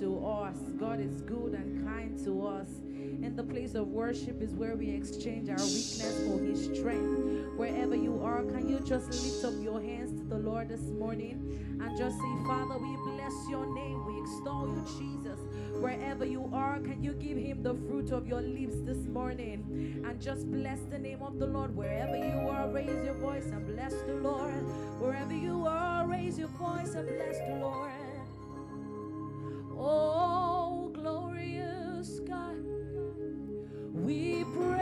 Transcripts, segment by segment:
to us. God is good and kind to us. And the place of worship is where we exchange our weakness for His strength. Wherever you are, can you just lift up your hands to the Lord this morning and just say, Father, we bless your name. We extol you, Jesus. Wherever you are, can you give Him the fruit of your lips this morning and just bless the name of the Lord. Wherever you are, raise your voice and bless the Lord. Wherever you are, raise your voice and bless the Lord. Oh, glorious God, we pray.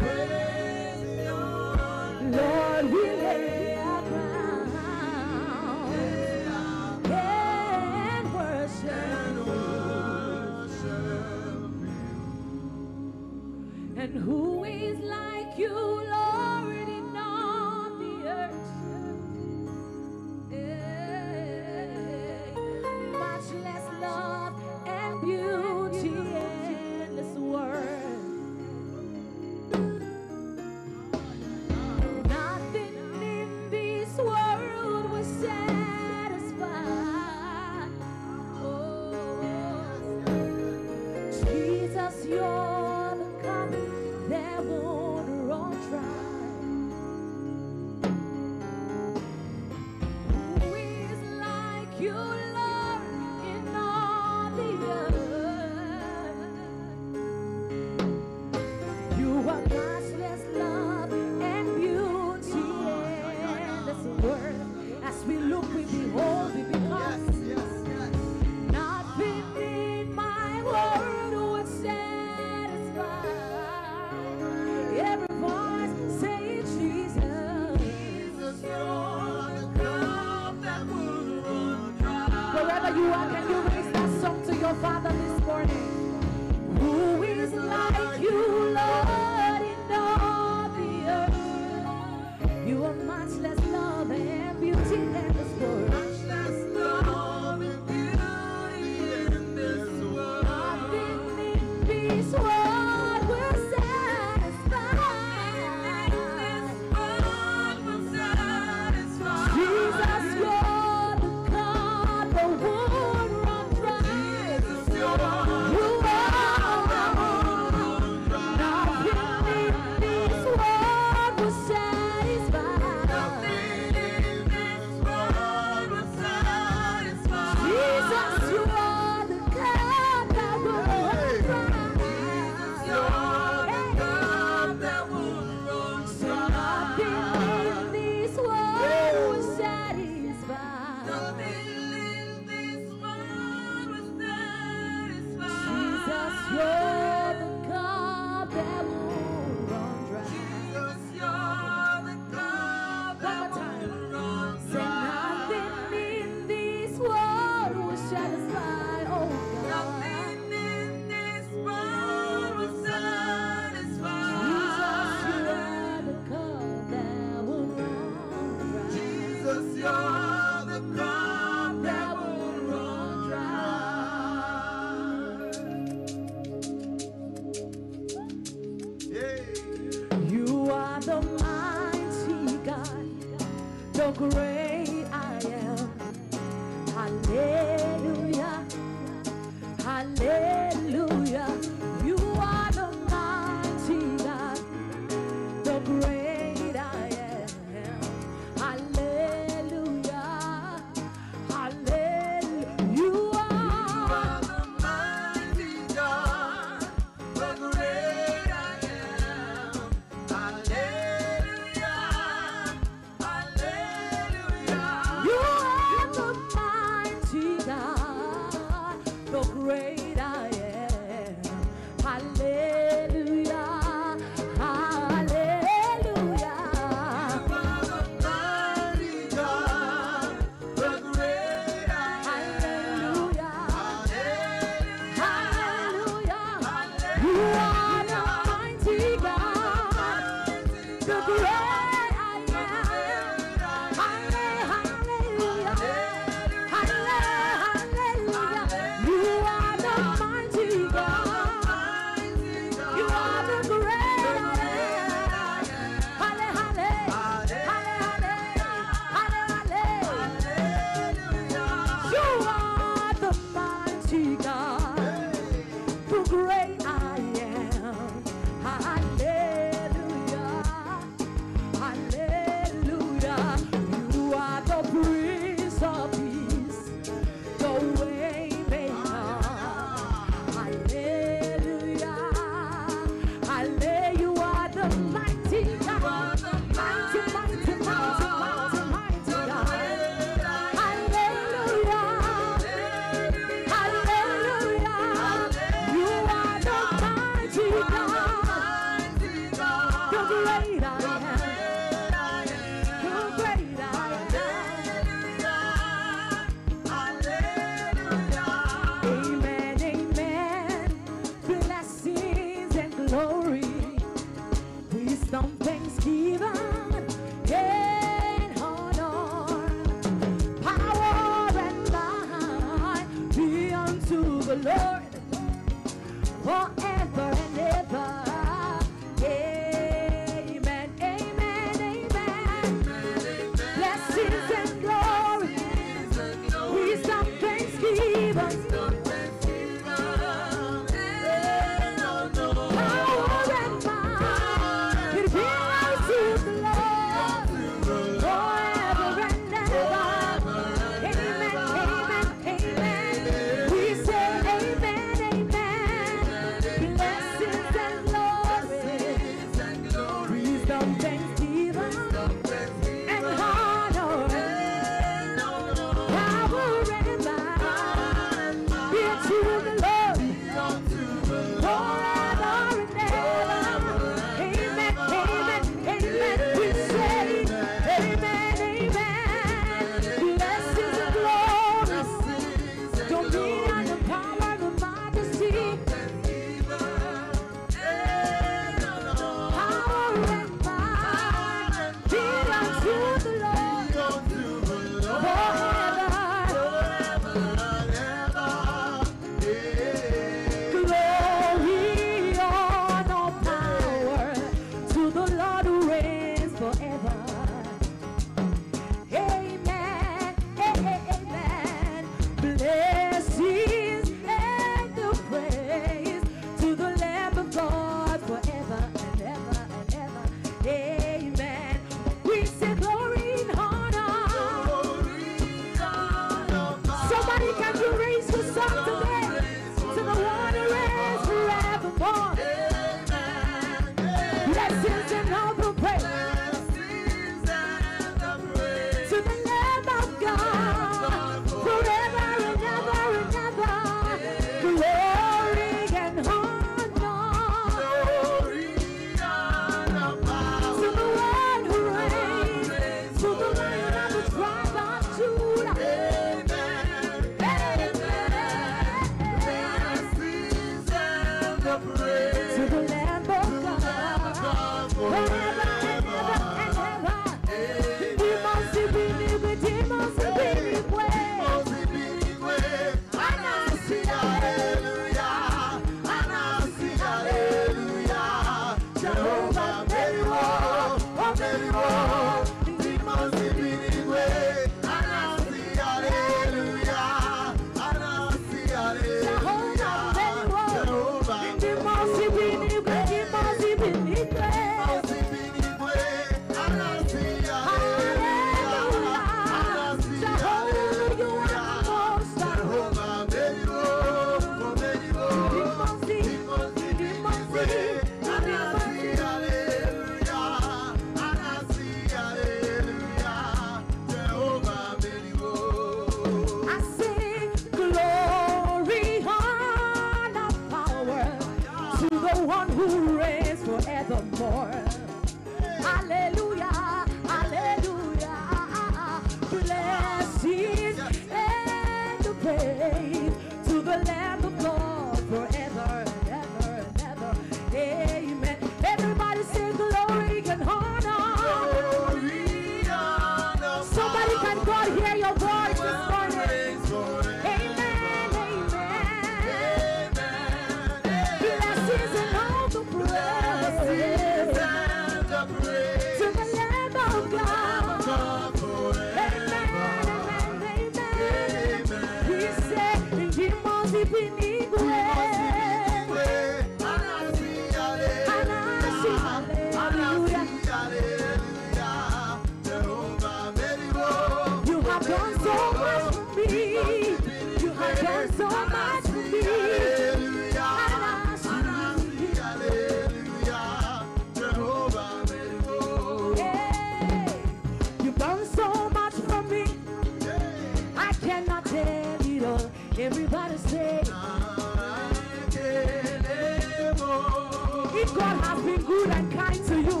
good and kind to you.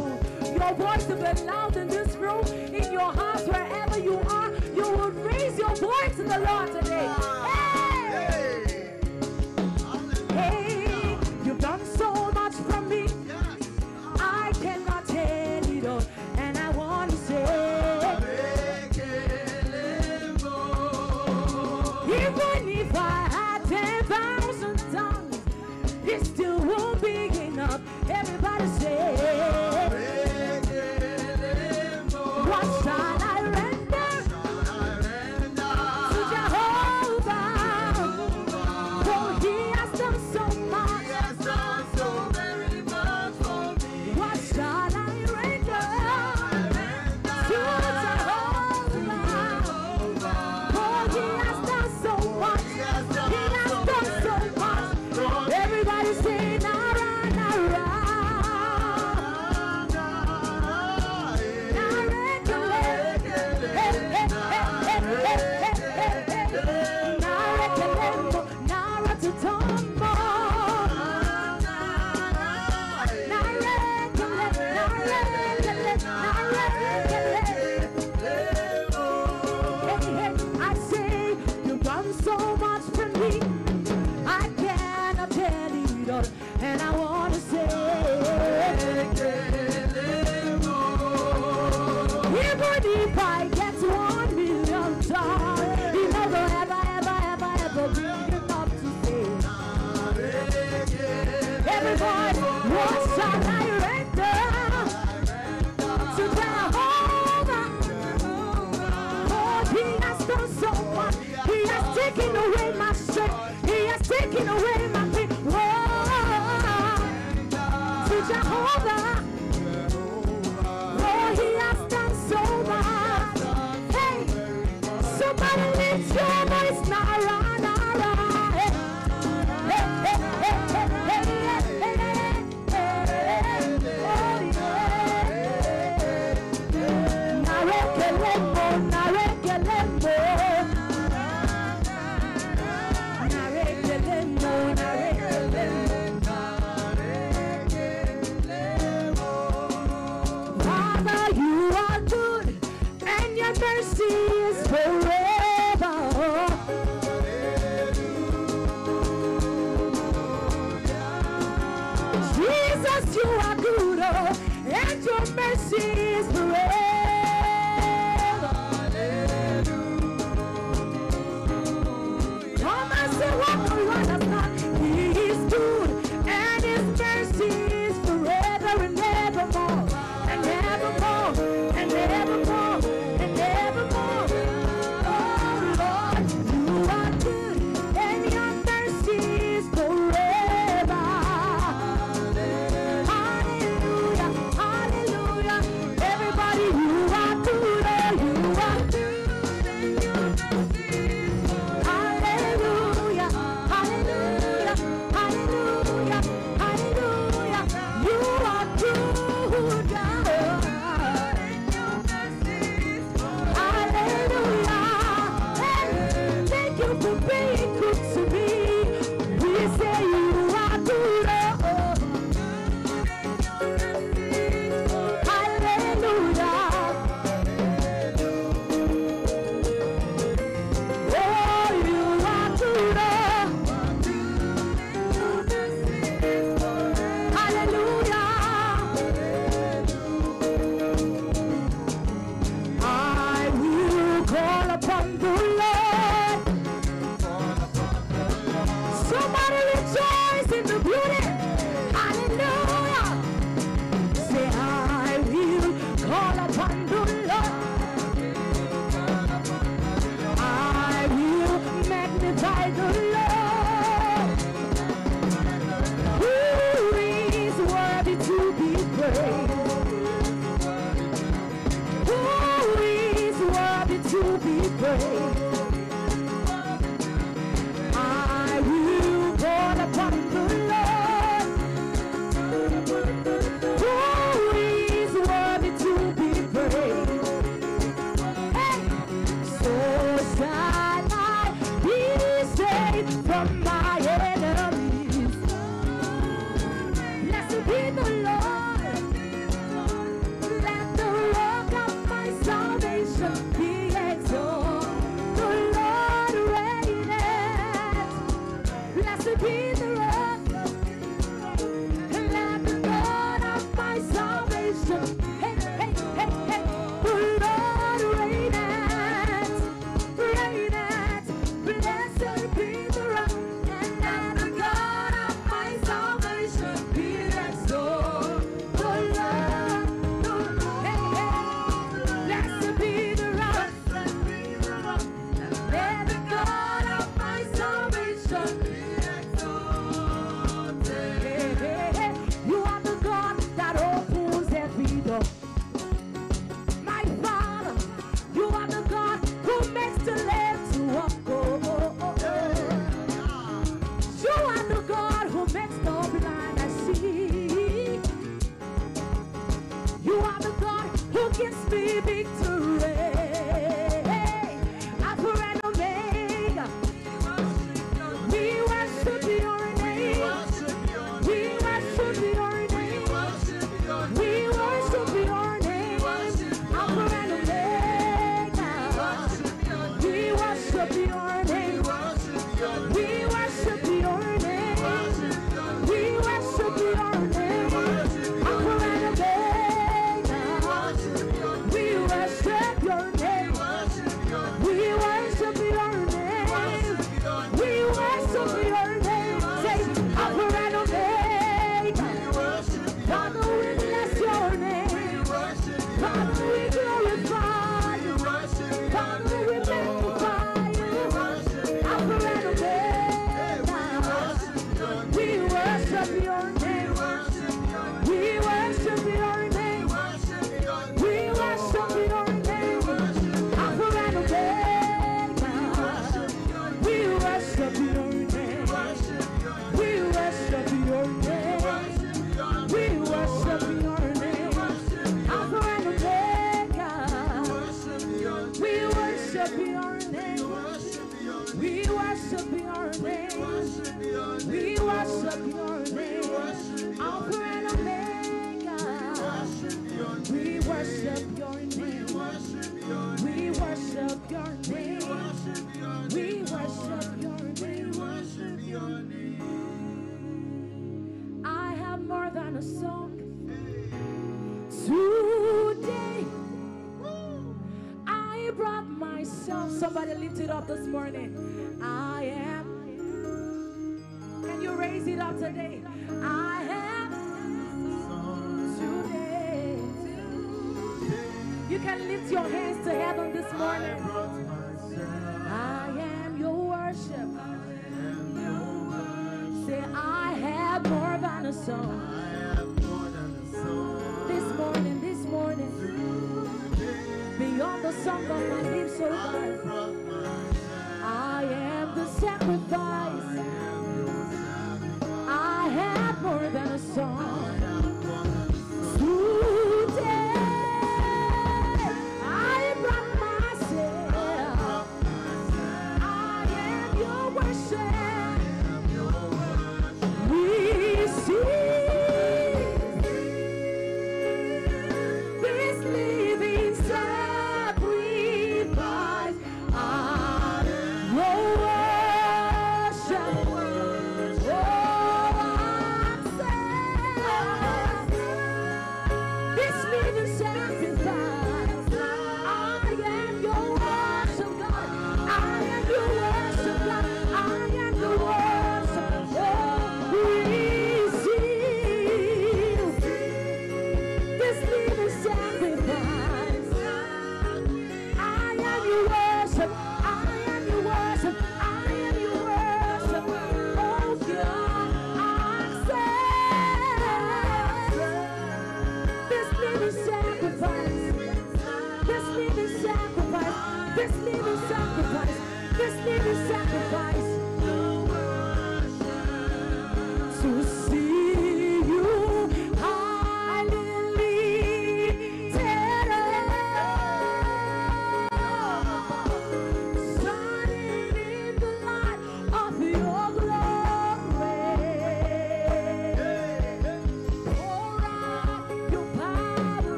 Your voice will be loud in this room, in your house, wherever you are. You will raise your voice to the Lord today. We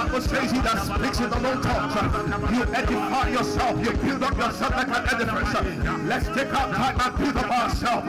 Bible says he that speaks in the unknown tongues, you edify yourself, you build up yourself like an edifice. Let's take our time and build up ourselves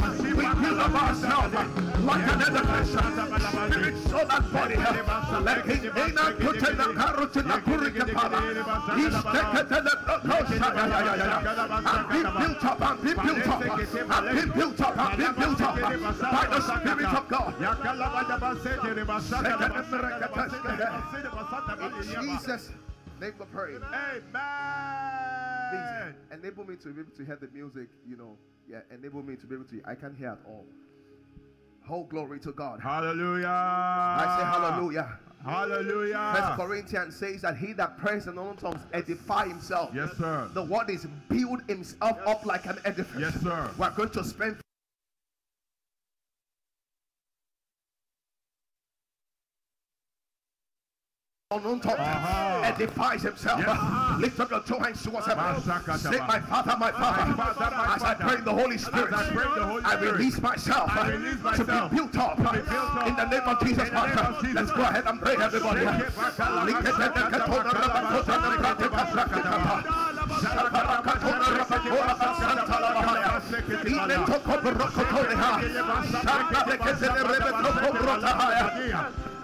Up ourselves like an edifice. Spirit, soul, and body. Let him in and put in the carrot in the curricapala. He's taken to the and be built up and be built up and be built up and be built up by the Spirit of God. In Jesus' name we pray. Please enable me to be able to hear the music, you know. Yeah, enable me to be able to. I can't hear at all. Whole glory to God. Hallelujah. I say hallelujah. Hallelujah. First Corinthians says that he that prays in unknown tongues edify himself. Yes, sir. The word is build himself up like an edifice. Yes, sir. We're going to spend unknown tongue Uh-huh. edifies himself. Yes. Lift up your two hands towards heaven. Say, my Father, my Father, My Father, my as I pray the Holy Spirit, I the Holy I release myself, I release to myself be built up, be built up in the name of Jesus the name of Jesus Let's go ahead and pray, everybody.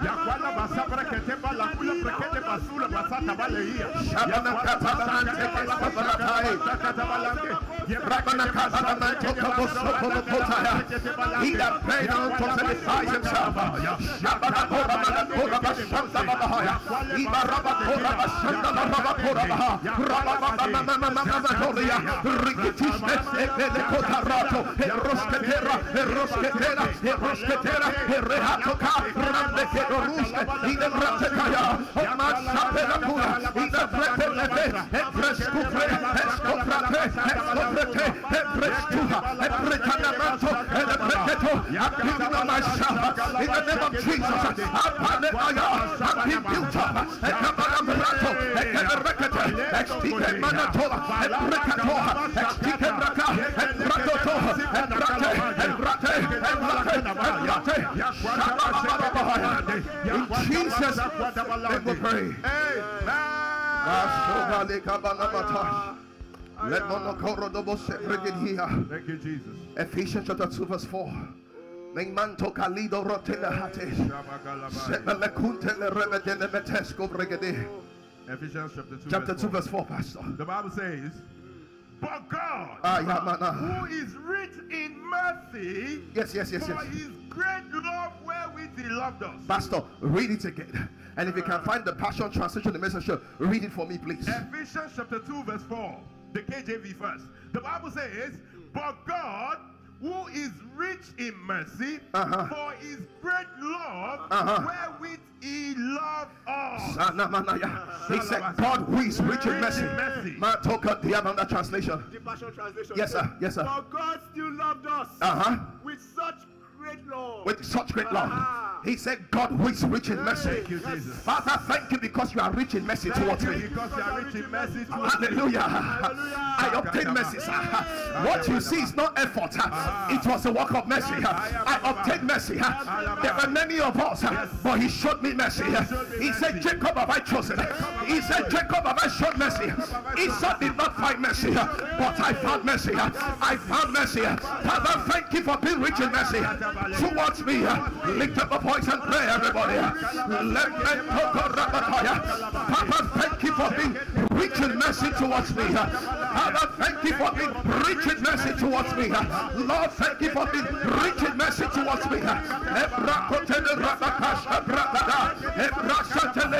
Yakwala basabra ketemba la kula pakete in the name of Jesus. Apanemaya, I'm being built up. Ekamanamrato, ekeberekete, extike manatoa, ebrekatoa, extike braka, ebratoto, ebrate, ebrate, ebrate, ebrate. Shabababababaya. In Jesus' name we pray. Let Thank you, Jesus. Ephesians chapter 2 verse 4. Neymanto kalido rotele hate. Sebele kuntele rebedele metesko bregede. Ephesians chapter 2. Chapter verse 2 verse 4, Pastor. The Bible says, But God, Ah, ah. who is rich in mercy, Yes, yes, yes, for yes. his great love wherewith he loved us. Pastor, read it again. And if you can find the Passion Translation, the message, read it for me, please. Ephesians chapter 2, verse 4. The KJV first. The Bible says, But God, who is rich in mercy, Uh-huh. for his great love, Uh-huh. wherewith he loved us. Sanamanaya. He said, God who is rich in mercy. Mercy. Man, talk about the other translation. The Passion Translation. Yes, sir. Yes, sir. For God still loved us Uh huh. with such great love. With such great love. Ah. He said, God who is rich in mercy. Thank you, Jesus. Father, thank you because you are rich in mercy Thank towards you me. because you are rich in mercy towards me. Hallelujah. I obtained mercy. sir. What you see is not effort. It was a work of mercy. I obtained mercy. There were many of us, but he showed me mercy. He said, Jacob have I chosen. He said, Jacob have I shown mercy. Esau did not find mercy, but I found mercy. I found mercy. Father, thank you for being rich in mercy towards me. Lift up a voice and pray, everybody. Let me talk Papa, thank you for being rich in mercy towards me. Father, thank you for being rich in mercy towards me. Lord, thank you for being rich in mercy towards me. Ebrashatele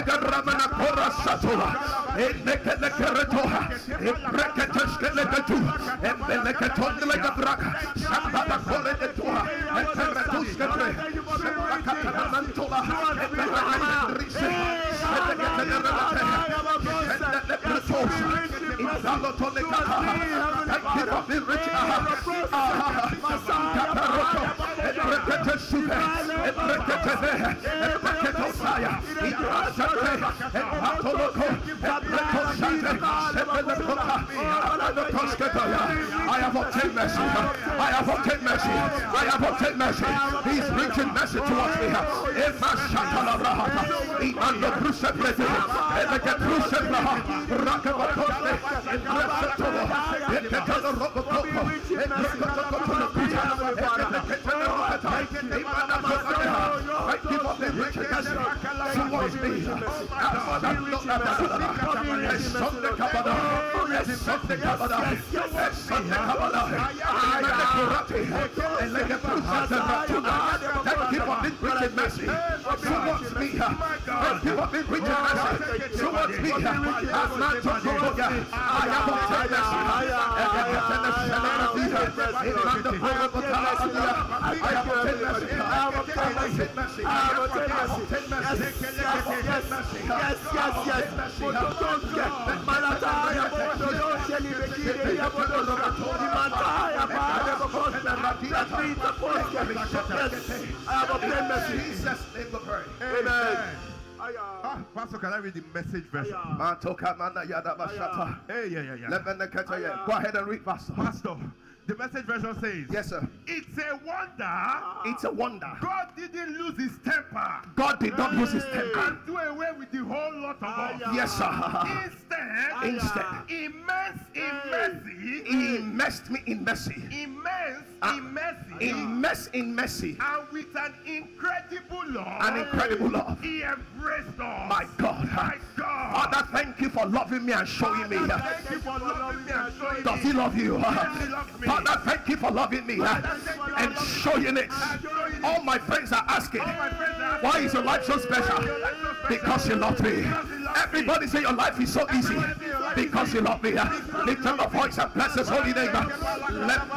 I have obtained mercy. I have obtained mercy. I have obtained mercy. He's preaching mercy towards me. Emma Shakalabra. Iman the Bruce Plete. Emeka Bruce Blaha. Rakabatoste. Embrasatola. Eketala Robocopo. Eketala I give up the wickedness towards me. Sunday Kabada. Sunday Kabada. Sunday Kabada. Thank you for this wicked mercy towards me. Thank you for this wicked mercy towards me. As not to go, I have obtained mercy. I have obtained mercy. I have obtained mercy. I have obtained mercy. Yes, Amen. Ah, Pastor, can I read the message version? Mantoka mana yada bashata. Hey, yeah, yeah, yeah. Lemene. Go ahead and read, Pastor. Pastor, the message version says, Yes, sir. It's a wonder It's a wonder. God didn't lose his temper God did not lose his temper. and do away with the whole lot of us. Yes, sir. Instead, Instead, immense in mercy, he immersed me in mercy. immense Ah, in mercy, Immersed in mercy. and with an incredible love, An incredible love. He embraced us. My God. My God. Father, thank you for loving me and showing me. Father, thank you for loving me and showing Does he love you? Yes, he loves me. Father, thank you for loving me and showing it. All my friends are asking, why is your life so special? Because you love me. Everybody say your life is so easy because you love me. Lift up a voice and bless his holy name. Let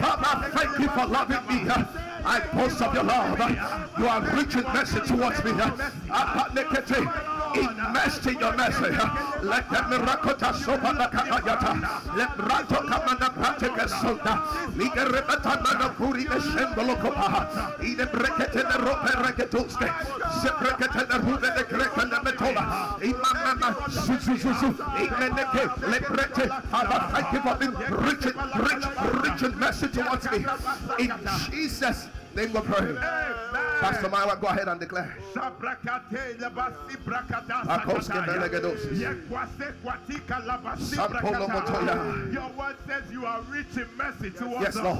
Father, thank you for loving me. I boast of your love. You are rich in mercy towards me. Immersed in your mercy. Let them rakota sopa la kakayata. Let rato kamana pratika sonda. Liga rebata mana kuri e shembolo kopa. Ide brekete ne rope reketuske. Se brekete ne rube de greka ne metola. Imamama suzu suzu. Imeneke le brete. Father, thank you for being rich, rich, rich in mercy towards me. In Jesus' name we pray. Pastor Mara, go ahead and declare. Sabrakate labasi brakata Akoske sakataya. belegedos. Yekwase kwatika labasi Sampolo brakata. motoya. Your word says you are rich in mercy towards Yes, us. Lord.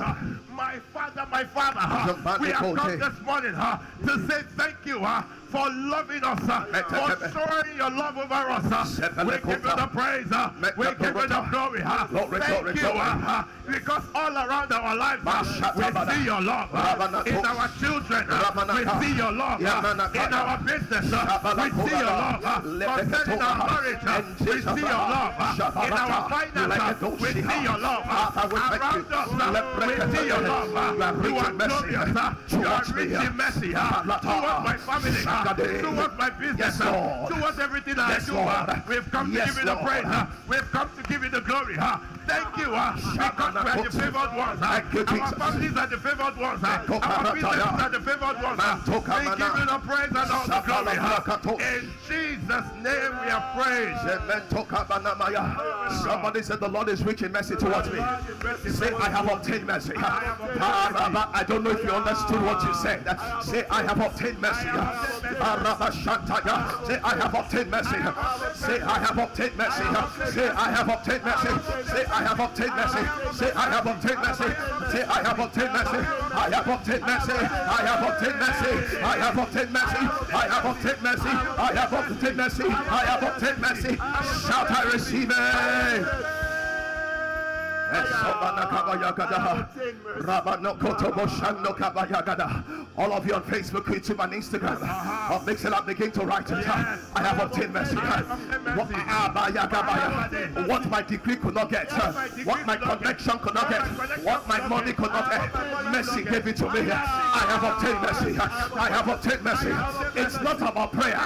My Father, my Father, we have come this morning to say thank you for loving us, uh, for showing your love over us. uh. We give you the praise. uh, We give you the glory. uh. Thank you uh, uh, because all around our lives uh, we see your love. uh, In our children, uh, we see your love. uh, In our business, uh, we see your love. uh, Concerning our marriage, uh, we see your love. uh, In our finances, we see your love. uh, Around us, uh, we see your love. uh, You are glorious. uh, You are rich in mercy. uh, Towards my family, uh, towards my business, Yes, uh, Lord. towards everything I Yes, do. uh, Lord. We've come to Yes, give you the praise. uh, We've come to give you the glory. Thank you, uh, because we are the favored ones. uh, Our families are the favored ones. uh, Our businesses are the favored ones. We give you the praise and all the glory. In Jesus' name we are praised. Somebody said the Lord is rich in mercy towards me. Say, I have obtained mercy. I don't know if you understood what you said. Say, I have obtained mercy. Say, I have obtained mercy. Say, I have obtained mercy. Say, I have obtained mercy. Say, I have obtained mercy. Say, I have obtained mercy. Say, I have obtained mercy. I have obtained mercy. I have obtained mercy. I have obtained mercy. I have obtained mercy. I have obtained mercy. I have obtained mercy. Shout, I receive it. All of you on Facebook, YouTube, and Instagram. Uh-huh. On Mixing Up, begin to write it. Yes. I have obtained mercy. What, what my degree could not get, what my connection could not get, what my money could not get. Mercy gave it to me. I have obtained mercy. I have obtained mercy. It's not about prayer,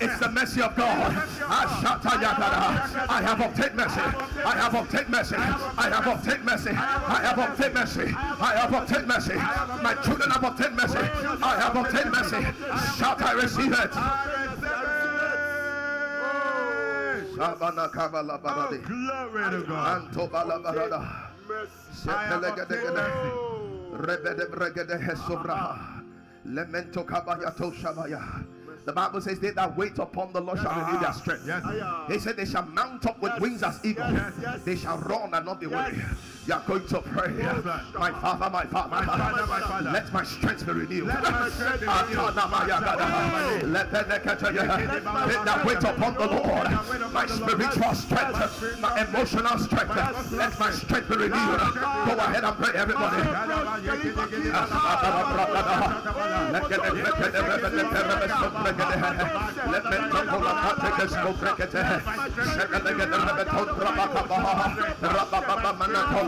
it's the mercy of God. I have obtained mercy. I have obtained mercy. I have obtained mercy. I have obtained mercy. I have obtained mercy. My children have obtained mercy. I have obtained mercy. Shout, I receive it. Oh, glory to God. Lemento kabayato shabaya. The Bible says they that wait upon the Lord shall uh-huh. renew their strength. Yes. He said they shall mount up with yes. wings as eagles. Yes. Yes. They shall run and not be weary. You are going to pray. Yes, my father, my father, my father, my father. Let my strength be renewed. Let my strength be renewed. Let that wait upon the Lord. My spiritual strength, my emotional strength. Let my strength be renewed. Go ahead and pray, everybody. Let me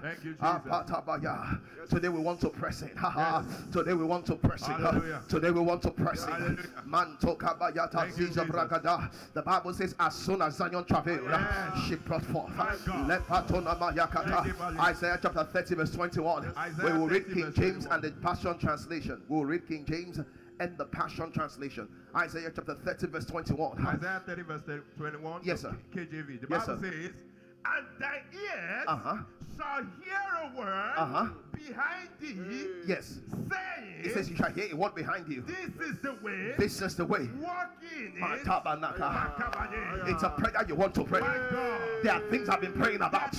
Thank you, Jesus. Today we want to press. Yes. Today we want to press in. Today we want to press in. The Bible says, as soon as Zion traveled, yes. she brought forth. Isaiah chapter 30, verse 21. Isaiah we will read King James and the Passion Translation. We will read King James and the Passion Translation. Isaiah chapter 30, verse 21. Isaiah 30, verse 21. Yes, sir. KJV. The Bible yes, says, and thy ears uh-huh. shall hear a word uh-huh. behind thee. Yes. Saying, it says you shall hear a word behind you. This is the way. This is the way. Walk in it. It's a prayer that you want to pray. There are things I've been praying about.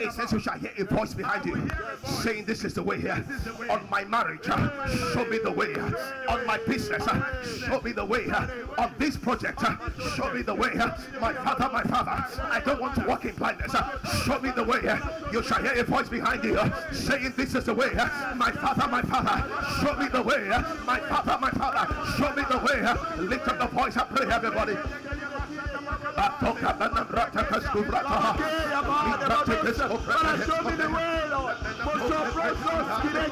It says you shall hear a voice behind you saying, This is the way. Here. On my marriage, show me the way. On my business, show me the way. On this project, show me the way. My father, my father, I don't want to walk in blindness. Show me the way. You shall hear a voice behind you saying, This is the way. My father, my father, show me the way. My father, my father, show me the way. Lift up the voice and pray, everybody. Atoka bana brata kasku brata. Para show me the way, Lord. For so precious, kide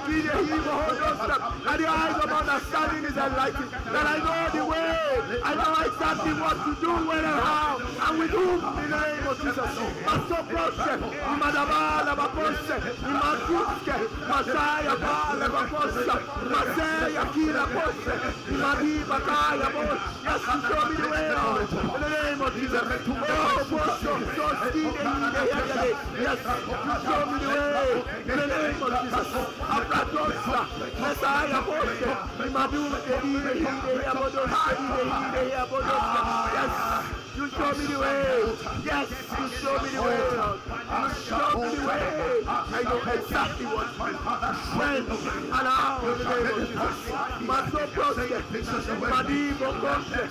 hivo hodosta. And the eyes of understanding is enlightened. That I know the way. I know exactly what to do, and how. And with whom in the name of Jesus. Proche, masaya bala masaya imadiba kaya. Yes, you show me the way, Lord. Name of Jesus. Yes, show me the way. In the name of Jesus. Yes. You show me the way. Yes, you show me the way, Lord. You show me the way. I know exactly what when and how in the name of Jesus. Maso proske, Madibo proske,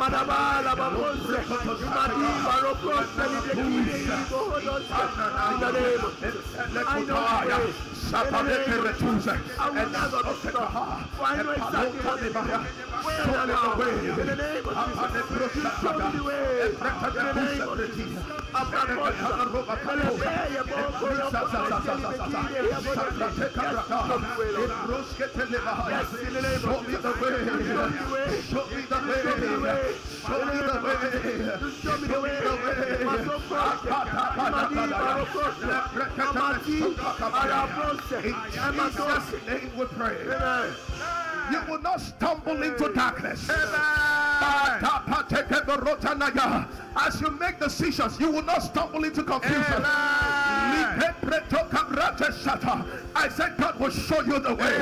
Madabala bakonse, Madiba roproske, Lidekibo hodoske. In the name of Jesus. I know the way. I will never be stopped. For I know exactly what Show me the way. In the name of Jesus. You show me the way. In the name of Jesus. Show me the way. Show me the way. Show me the way. Show me the way. In Jesus' name we pray. You will not stumble into darkness. As you make decisions, you will not stumble into confusion. I said God will show you the way.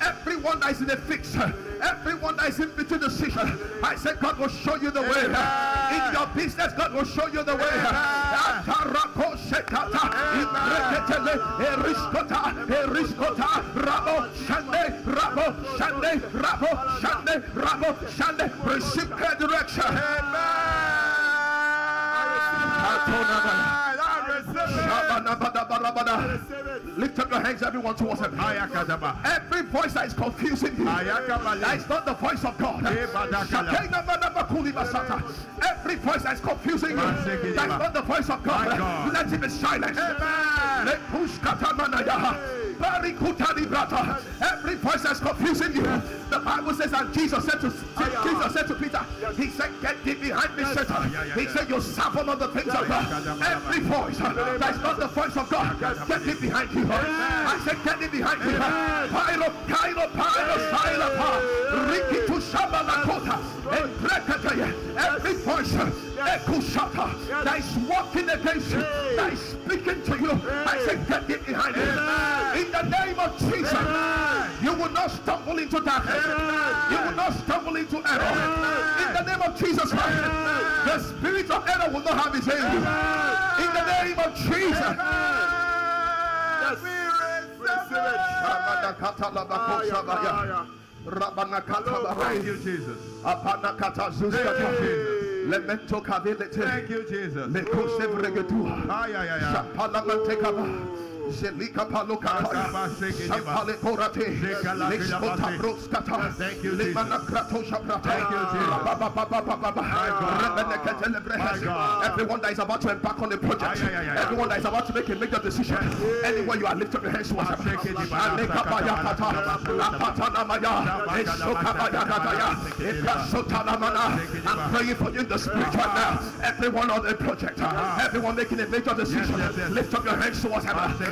Everyone that is in a fix, everyone that is in between decision, I said God will show you the way. In your business, God will show you the way. Rabo Shande, Rabo Shande, Rabo Shande, Rabo Shande, receive clear direction. Lift up your hands, everyone, towards him. Every voice that is confusing you, that is not the voice of God. Every voice that is confusing you, that is not the voice of God. Let him be silent. Every voice that's confusing you. The Bible says, and Jesus said to Jesus said to Peter, He said, Get thee behind me, Satan. He said, You suffer not the things of God. Every voice that's not the voice of God, get thee behind. I said, Get thee behind you. Pyro, Kylo, Pyro, Sila, Riki to Shaba Lakota, and Brekataya. Every voice Ekushata, that is walking against you, that is speaking to you. I said, Get thee behind you. In the name of Jesus, you will not stumble into darkness. You will not stumble into error. In the name of Jesus Christ, the spirit of error will not have his aim. In the name of Jesus. Thank you, Jesus. Lemento kavilete. Thank you, Jesus. Lekose vregetua. Ah, yeah, yeah, yeah. Shapalamante kaba. Zelika palokata. Shampale korate. Lexkota broskata. Limana. Everyone that is about to embark on a project. Ah. Everyone that is about to make a major decision. Anywhere you are, lift up your hands towards heaven. Shake it, Aleka bayakata. Apatana maya. Esoka bayakataya. Ebrasotana mana. I'm praying for you in the spirit right now. Everyone on the project. Everyone making a major decision. Lift up your hands towards heaven.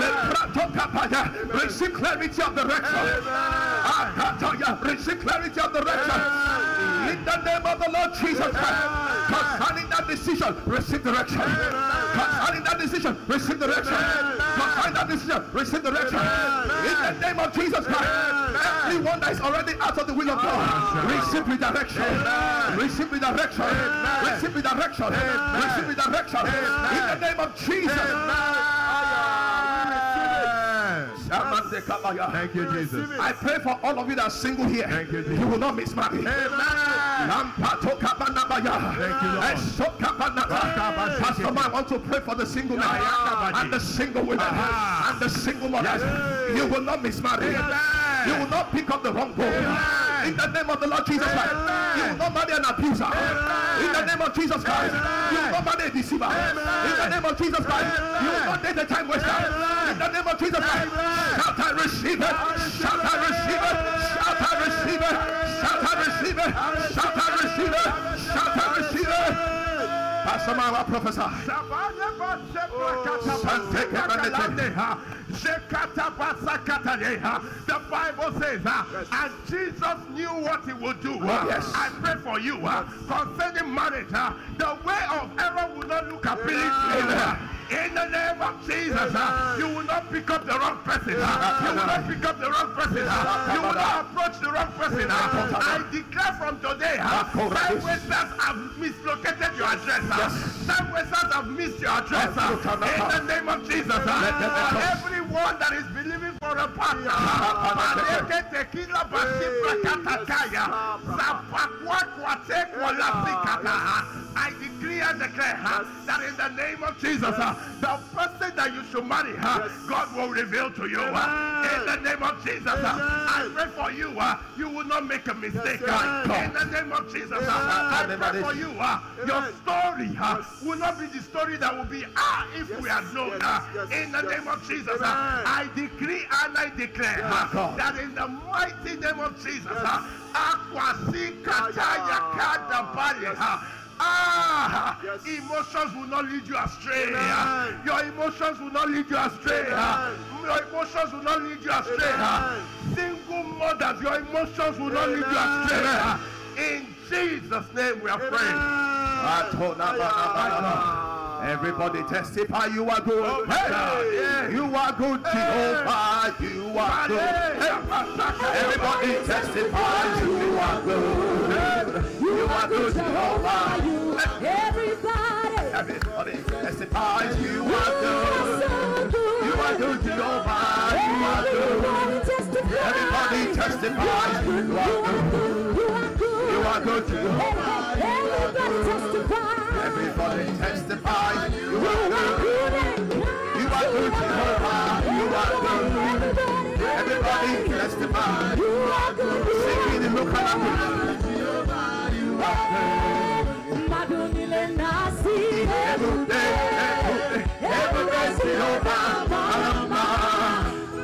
Let Prato Kapaya receive clarity of direction. Akataya receive clarity of direction. In the name of the Lord Jesus Christ. Concerning that decision, receive direction. Concerning that decision, receive direction. Concerning that decision, receive direction. In the name of Jesus Christ. Everyone that is already out of the will of God, receive redirection. Receive redirection. Receive redirection. Receive redirection. In the name of Jesus. Thank you, Jesus. I pray for all of you that are single here. Thank you, Jesus. You will not miss marriage. Kabanabaya. Thank you, Lord. Pastor, Man, I want to pray for the single men and the single women and the single mothers. You will not miss marriage. You will not pick up the wrong boy. In the name of the Lord Jesus Christ. You will not marry an abuser. In the name of Jesus Christ. You will not marry a deceiver. In the name of Jesus Christ. You will not date a time waster. In the name of Jesus Christ. Shout I receive it. Shout I receive it. Shout I receive it. Shout I receive it. Shout I receive it. Shout I receive it. Pastor Mara prophesy. The Bible says, uh, and Jesus knew what he would do. Yes. I pray for you concerning marriage. the way of error will not look appealing to you. In the name of Jesus, uh, you will not pick up the wrong person. uh, You will not pick up the wrong person. uh, You will not approach the wrong person. I declare from today, time wasters have mislocated your address. Time wasters have missed your address. In the name of Jesus, everyone that is believing for a partner, basifra katakaya, zapakwa kwate kwalasikata. I decree and declare uh, that in the name of Jesus, ah, the person that you should marry, ah, God will reveal to you. in the name of Jesus, I pray for you. you will not make a mistake. in the name of Jesus, I pray for you. your story will not be the story that will be ah if we had known. in the name of Jesus. I decree and I declare uh, that in the mighty name of Jesus, Akwasi ah, Kataya Kadabali, ah. uh, ah. ah, Yes. emotions will not lead you astray. Amen. Your emotions will not lead you astray. Amen. Your emotions will not lead you astray. Amen. Single mothers, your emotions will not lead you astray. In Jesus' name we are praying. Everybody testify you are good. Hey. You are good, Jehovah. You are good. Everybody testify you are good. You are good, Jehovah. Everybody. Everybody testify you are good. You are good, Jehovah. You are good. Everybody testify. You are good. You are good. You are good, Jehovah. Everybody testify everybody testify. You are good. You are good, Jehovah. You are good. Everybody testify. You are good. Sing it and look at Jehovah. You are good. Every day, every day, Jehovah, Mama.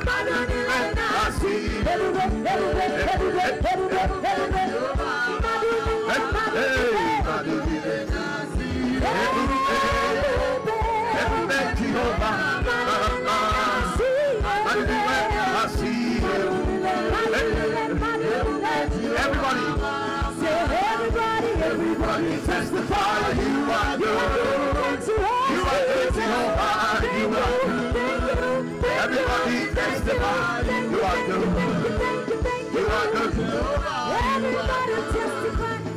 Every day, every day, every day, every day, every day. Everybody, everybody testify you are good. You are good, Jehovah. You are good. Oh, everybody testify you are good. You are good.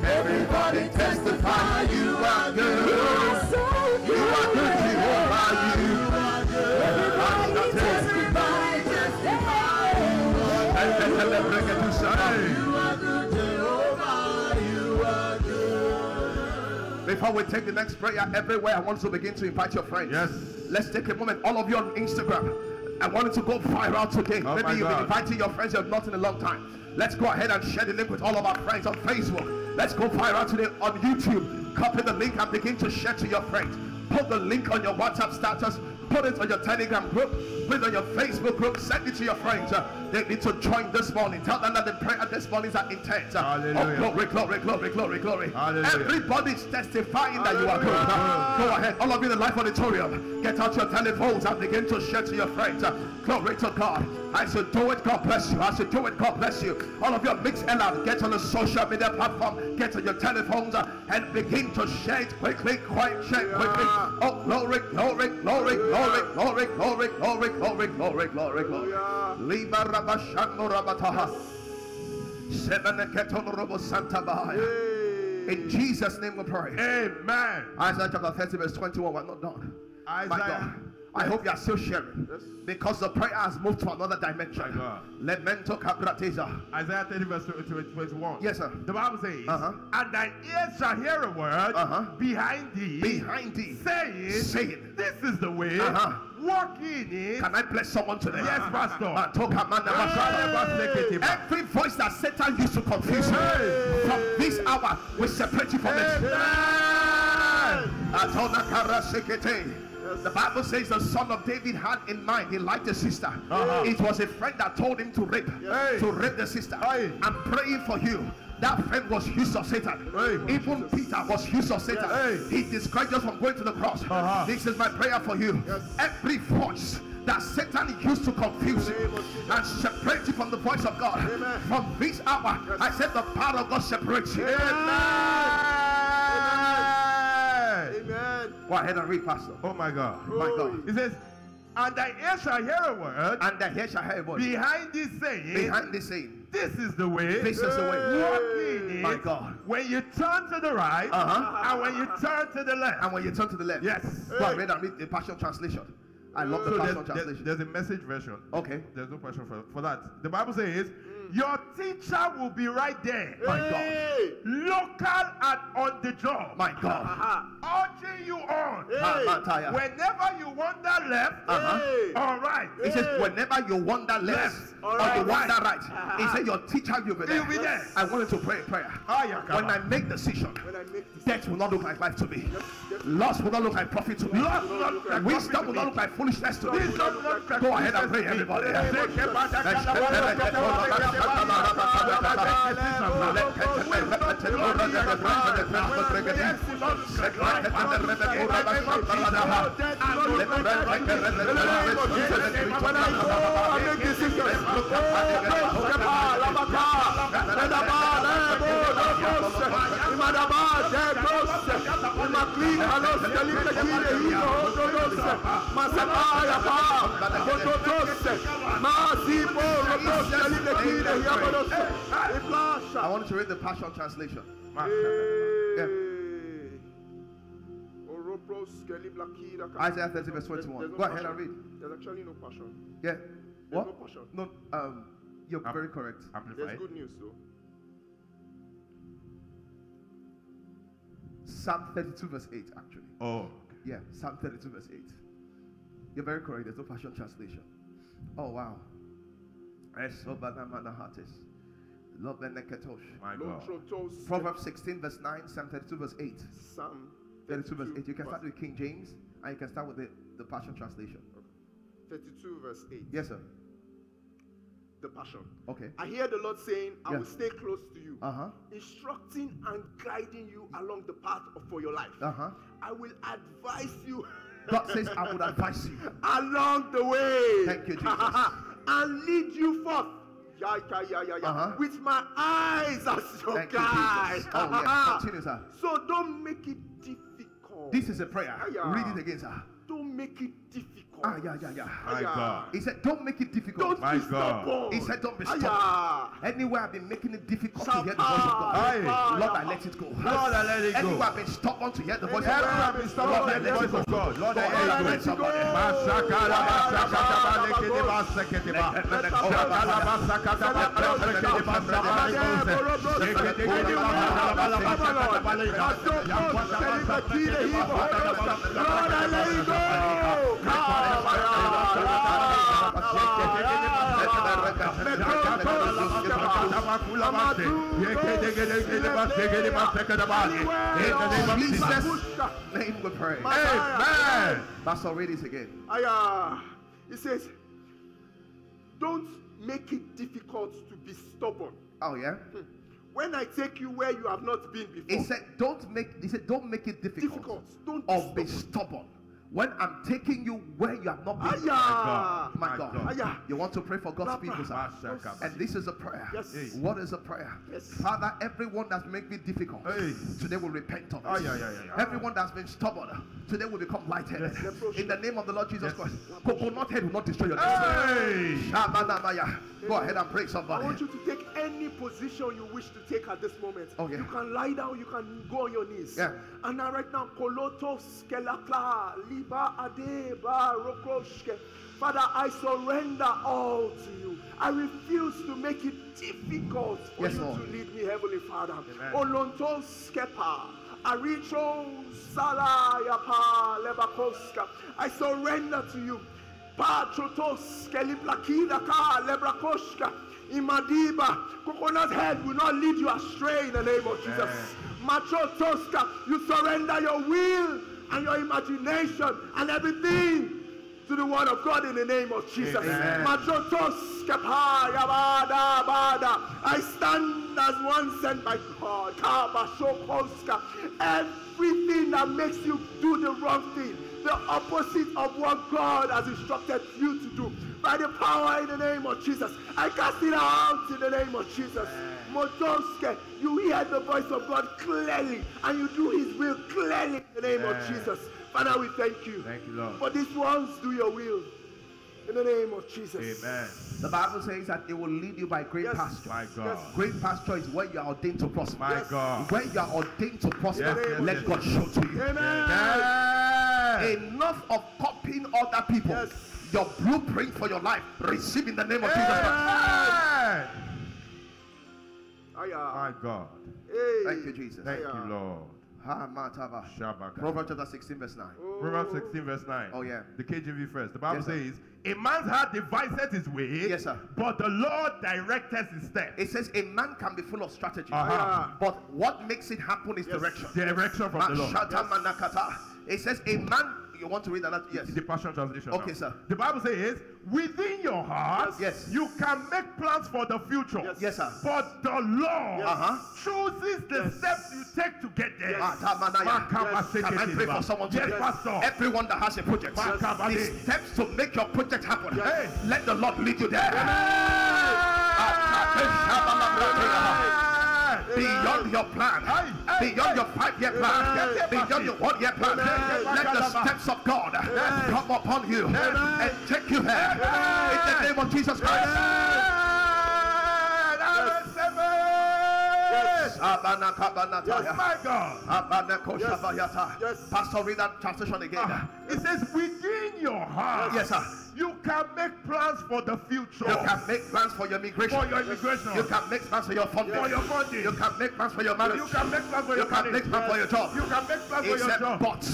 Everybody testify you are good. You are good, Jehovah. You Everybody testify. Before we take the next prayer, everywhere I want to begin to invite your friends. Yes. Let's take a moment. All of you on Instagram. I want it to go viral today. Oh Maybe you've been inviting your friends you have not in a long time. Let's go ahead and share the link with all of our friends on Facebook. Let's go viral today on YouTube. Copy the link and begin to share to your friends. Put the link on your WhatsApp status. Put it on your Telegram group. Put it on your Facebook group. Send it to your friends. Uh, they need to join this morning. Tell them that the prayer this morning is intense. Uh, Hallelujah. Oh, glory, glory, glory, glory, glory. Hallelujah. Everybody's testifying that you are good. Uh, Go ahead. All of you in the live auditorium, get out your telephones and begin to share to your friends. Uh, Glory to God. I should do it. God bless you. I should do it. God bless you. All of your Mixlr. Get on the social media platform. Get on your telephones uh, and begin to share it quickly. Quiet, share quickly. Oh, glory, glory, glory, glory, glory, glory, glory, glory, glory, glory, glory. Liba rabashando rabataha. Sebeneketon robo santa bahaya. In Jesus' name we pray. Amen. Isaiah chapter 30, verse 21. We're not done. My God. I hope you are still sharing because the prayer has moved to another dimension. Lemento capratiza. Isaiah 30 verse 21. Yes, sir. The Bible says, Uh-huh. and thine ears shall hear a word Uh-huh. behind thee, Behind thee. saying, Saying. this is the way, Uh-huh. Walk in it. Can I bless someone today? Yes, Pastor. Uh, Manda Hey. Every voice that Satan used to confuse you Hey. from this hour will separate you from it. Amen. Karasekete. The Bible says the son of David had in mind he liked the sister. Uh-huh. It was a friend that told him to rape, Hey. to rape the sister. Hey. I'm praying for you. That friend was used of Satan. Hey. Even Peter was used of Satan. Hey. He discouraged us from going to the cross. Uh-huh. This is my prayer for you. Every voice that Satan used to confuse you and separate you from the voice of God. From this hour, I said the power of God separates you. Amen. Amen. Go ahead and read, Pastor. Oh my God. My God. He says, and thy ear shall hear a word And the head shall hear a voice behind this saying, behind this saying, this is the way. This is the way. Walk in it. My God. When you turn to the right Uh-huh. and when you turn to the left. And when you turn to the left, Yes. Go ahead and read the Passion Translation. I love the So Passion there's, there's, Translation. there's a message version. Okay. There's no question for, for that. The Bible says, your teacher will be right there. My God. Local and on the job. My God. Aha! urging you on. Ma- Hey! Whenever you wander left, Uh-huh. Hey! all right. He says, whenever you wander left Left. or Alright. you wander right, he said, your teacher will be there. He'll be there. I wanted to pray a prayer. Ah, When I on. make decision, When I make this death will not look like life to me. Yes, yes. Loss will not look like profit to me. Lost will not look like Wisdom profit will to not me. look like foolishness to me. Madaba Wisdom will not look like Go ahead and pray, foolishness to me. everybody. I want to read the Passion Translation. Hey. Isaiah 30 verse 21. There's no Go ahead and read. There's actually no passion. Yeah. There's What? no passion. No, um, you're very correct. Amplified. There's good news though. Psalm 32 verse 8, actually. Oh, Yeah, Psalm 32 verse 8. You're very correct. There's no Passion Translation. Oh, wow. Esobanamanahates. Lobeneketosh. my God. Lotrotos. Proverbs 16 verse 9, Psalm 32 verse 8. Psalm 32 verse 8. You can start with King James and you can start with the, the Passion Translation. 32 verse 8. Yes, sir. The passion. Okay. I hear the Lord saying, I Yeah. will stay close to you, Uh huh. instructing and guiding you along the path of, for your life. Uh huh. I will advise you God says, I would advise you. along the way. Thank you, Jesus. and lead you forth. Yeah, yeah, yeah, yeah, yeah. Uh-huh. With my eyes as your Thank guide. Jesus. Oh, yes. Continue, sir. So don't make it difficult. This is a prayer. Ah, yeah. Read it again, sir. Don't make it difficult. Ah, yeah, yeah, yeah. Ah, My. God. He said, don't make it difficult. Don't My be God. stubborn. He said, don't be Ah, stubborn. yeah. Anywhere I've been making it difficult to Shapa, hear the voice of God. Aye. Lord, I let it go. Lord, I let it go. Anywhere I've been stubborn to hear the voice of Everyone God. be stubborn Lord, I to hear the let it voice of go. God. Lord, I let and it let go. somebody. Masakala basakata balekede baseketeba. Shakala basakata balekede baseketeba. Yekedegede basakala basakata balekede. Yakwata basakete basakata Lord, I let it go. Jesus. Name we pray. Amen. Pastor, read it again. He says, don't make it difficult to be stubborn. Oh yeah. When I take you where you have not been before, He said, "Don't make." He said, "Don't make it difficult, difficult. Don't or be stubborn. Stubborn." When I'm taking you where you have not been. Aya. God. My My God. God. Aya. You want to pray for God's people, sir. And this is a prayer. Yes. What is a prayer? Yes. Father, everyone that's made me difficult, Hey. today will repent of it. Oh, yeah, yeah, yeah, yeah. Everyone that's been stubborn, today will become lightheaded. Yes. In the name of the Lord Jesus Yes. Christ. Coconut head will not destroy your destiny. Hey. Go ahead and pray I want you to take any position you wish to take at this moment. Okay. You can lie down, you can go on your knees. Yeah. And now right now, Koloto Skelakla, Liba Ade Rokroshke. Father, I surrender all to you. I refuse to make it difficult for Yes, you Lord. to lead me, Heavenly Father. Olonto Skepa. Aricho Salayapa Lebakoska. I surrender to you. Patrotos Keliplakida Ka Lebrakoska. Imadiba. Coconut head will not lead you astray in the name of Jesus. Macho Tosca, you surrender your will and your imagination and everything to the word of God in the name of Jesus. Amen. Macho yabada, bada. I stand as one sent by God. Everything that makes you do the wrong thing, the opposite of what God has instructed you to do, by the power in the name of Jesus, I cast it out in the name of Jesus. Motoske, you hear the voice of God clearly and you do his will clearly in the name of Jesus. Father, we thank you. Thank you, Lord. For these ones, do your will. In the name of Jesus. Amen. The Bible says that it will lead you by great Yes. pasture. My God. Great pasture is where you are ordained to prosper. My Yes. God. Where you are ordained to prosper, Yes, yes, let yes, God show to you. Amen. Yes. Enough of copying other people. Yes. Your blueprint for your life, receive in the name of Jesus Christ. Amen. Aya. My God. Hey. Thank you, Jesus. Thank you, Lord. Ha, matava. Shabaka. Proverbs chapter 16, verse 9. Proverbs 16, verse 9. Oh, yeah. The KJV first. The Bible Yes, says, A man's heart deviseth his way, Yes, sir. but the Lord directeth his steps. It says a man can be full of strategy, Uh-huh. but what makes it happen is Yes. direction. Direction from the Lord. Mashata manakata. It says a man. You want to read that? Yes. The Passion Translation. Okay, now. sir. The Bible says, within your heart, Yes. you can make plans for the future. Yes. Yes, sir. But the Lord Uh-huh. chooses the Yes. steps you take to get there. Yes. Matamanaya. Yes. Can I pray for someone Yes? Pastor. Everyone that has a project, Yes. the steps to make your project happen. Yes. Let the Lord lead you there. Beyond your plan, beyond your five-year plan, beyond your one-year plan, let the steps of God come upon you and take you there. In the name of Jesus Christ. Yes. Abana kabana Yes, taya. my God. Koshabayata. Yes. Pastor, read that translation again. Ah, It says, within your heart, Yes, sir. you can make plans for the future. You can make plans for your migration. for your immigration. You can make plans for your funding. For your funding. You can make plans for your marriage. You can make plans for You your can make plans for your job. You can make plans for your job. but.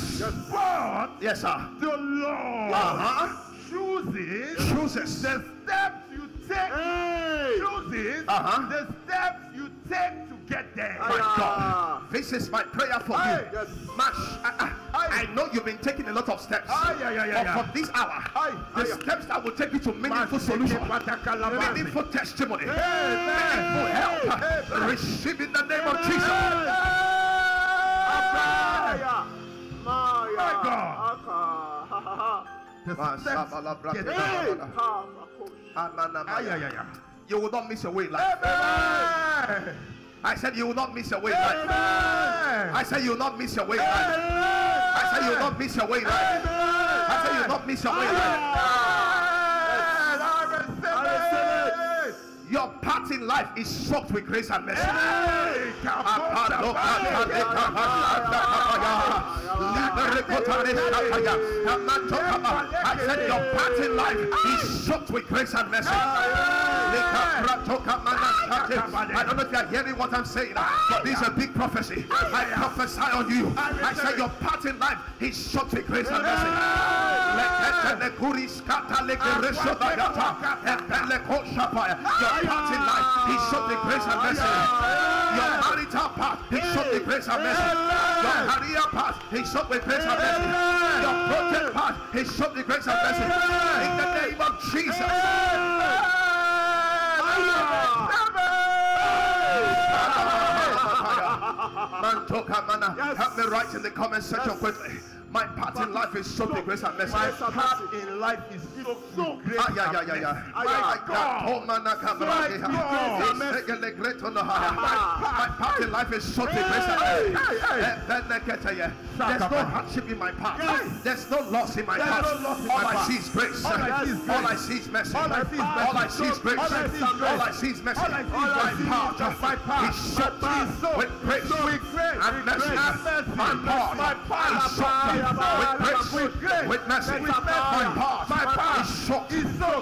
But Yes, sir. the Lord Uh-huh. chooses Chooses. the steps you take. Hey. Chooses Uh-huh. the steps you take to get there. My. God. This is my prayer for Aye. you. Yes. Mash, I, I, I know you've been taking a lot of steps. Aye, aye, aye, but aye, aye. from this hour, the steps that will take you to meaningful solution, meaningful testimony, meaningful help, receive in the name of Jesus. My God. The steps get You will not miss your way in life. Amen. I said you will not miss your way in life. I said you will not miss your way in life. I said you will not miss your way in life. I said you will not miss your way in life. Your part in life is soaked with grace and mercy. I said your part in life is soaked with grace and mercy. I don't know if you are hearing what I'm saying, but this is a big prophecy. I prophesy on you. I said your part in life is soaked with grace and mercy. Your part in life is soaked with grace and mercy. Your marital part is soaked with grace and mercy. Your career part is soaked with grace and mercy. Your project part is soaked with grace and mercy. In the name of Jesus. Mantoka mana. Yes. Help me write in the comment section quickly. My part in life is soaked grace and mercy. My part in life is so so great. Ah, yeah, yeah, yeah, yeah. Ah, My. God. Man, I can't My believe it. God. It's taken the great on the. My part in life is soaked grace and mercy. Hey, hey. Then I get to you. There's no hardship in my path. There's no loss in my path. no loss in All I see is grace. All I see is All I grace. see is mercy. All I see is grace. All I see is grace. All I see is mercy. All I see is My path My path. is soaked path with grace and mercy. grace and mercy. My path My path is soaked with grace grace. with mercy. With mercy. My path is soaked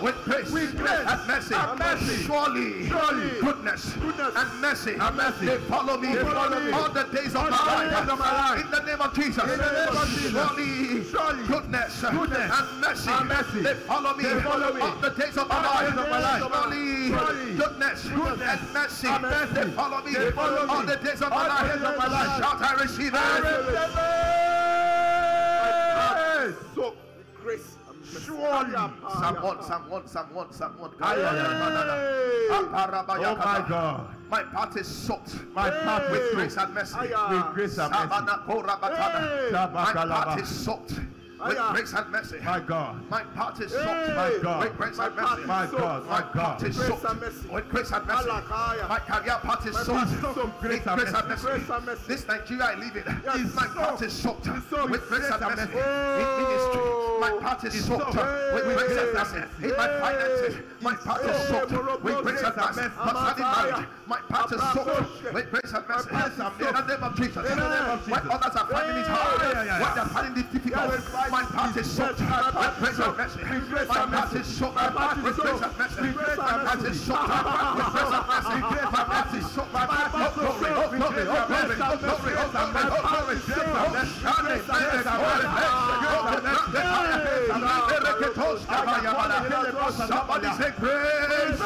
with grace with grace and mercy. and mercy. Surely, Surely, goodness, goodness and mercy, and mercy. they follow me, They follow me. all the days of All my life. days of my life. In the name of Jesus. In the name of Jesus. Surely, Surely, goodness, goodness and mercy, and mercy. they follow me, They follow me. all the days of my life. of my life. Surely, Surely, goodness, goodness and mercy, and mercy. they follow me, They follow me. all the days of my life. days my life. Shout, I receive it. Receive it. So, grace. Surely. Psalm 1, Psalm 1, Psalm 1, Psalm 1. Aye, aye, aye. Oh my God. My part is soaked My path with grace and mercy. With grace and mercy. Sabana Kora Batana. Hey. My part is soaked with grace and mercy. My God. My path is soaked My God. with grace and My mercy. My. God. My God. Path is and with grace and mercy. My career path is My soaked path is soaked. with Grace and mercy. mercy. Grace and mercy. This Nigeria I live in, my path is soaked. with grace and mercy. In ministry, my path is soaked with grace and mercy. In my finances, my path is soaked with grace and mercy. Concerning marriage, my path is soaked with grace and mercy. In the name of Jesus. In the name of When others are finding it hard, when they're finding it difficult, my path is soaked with grace and mercy. My is with grace and. My path is soaked with grace and mercy. My path is soaked. Oh glory, oh glory, oh glory, oh glory, oh glory, oh glory. Somebody say grace.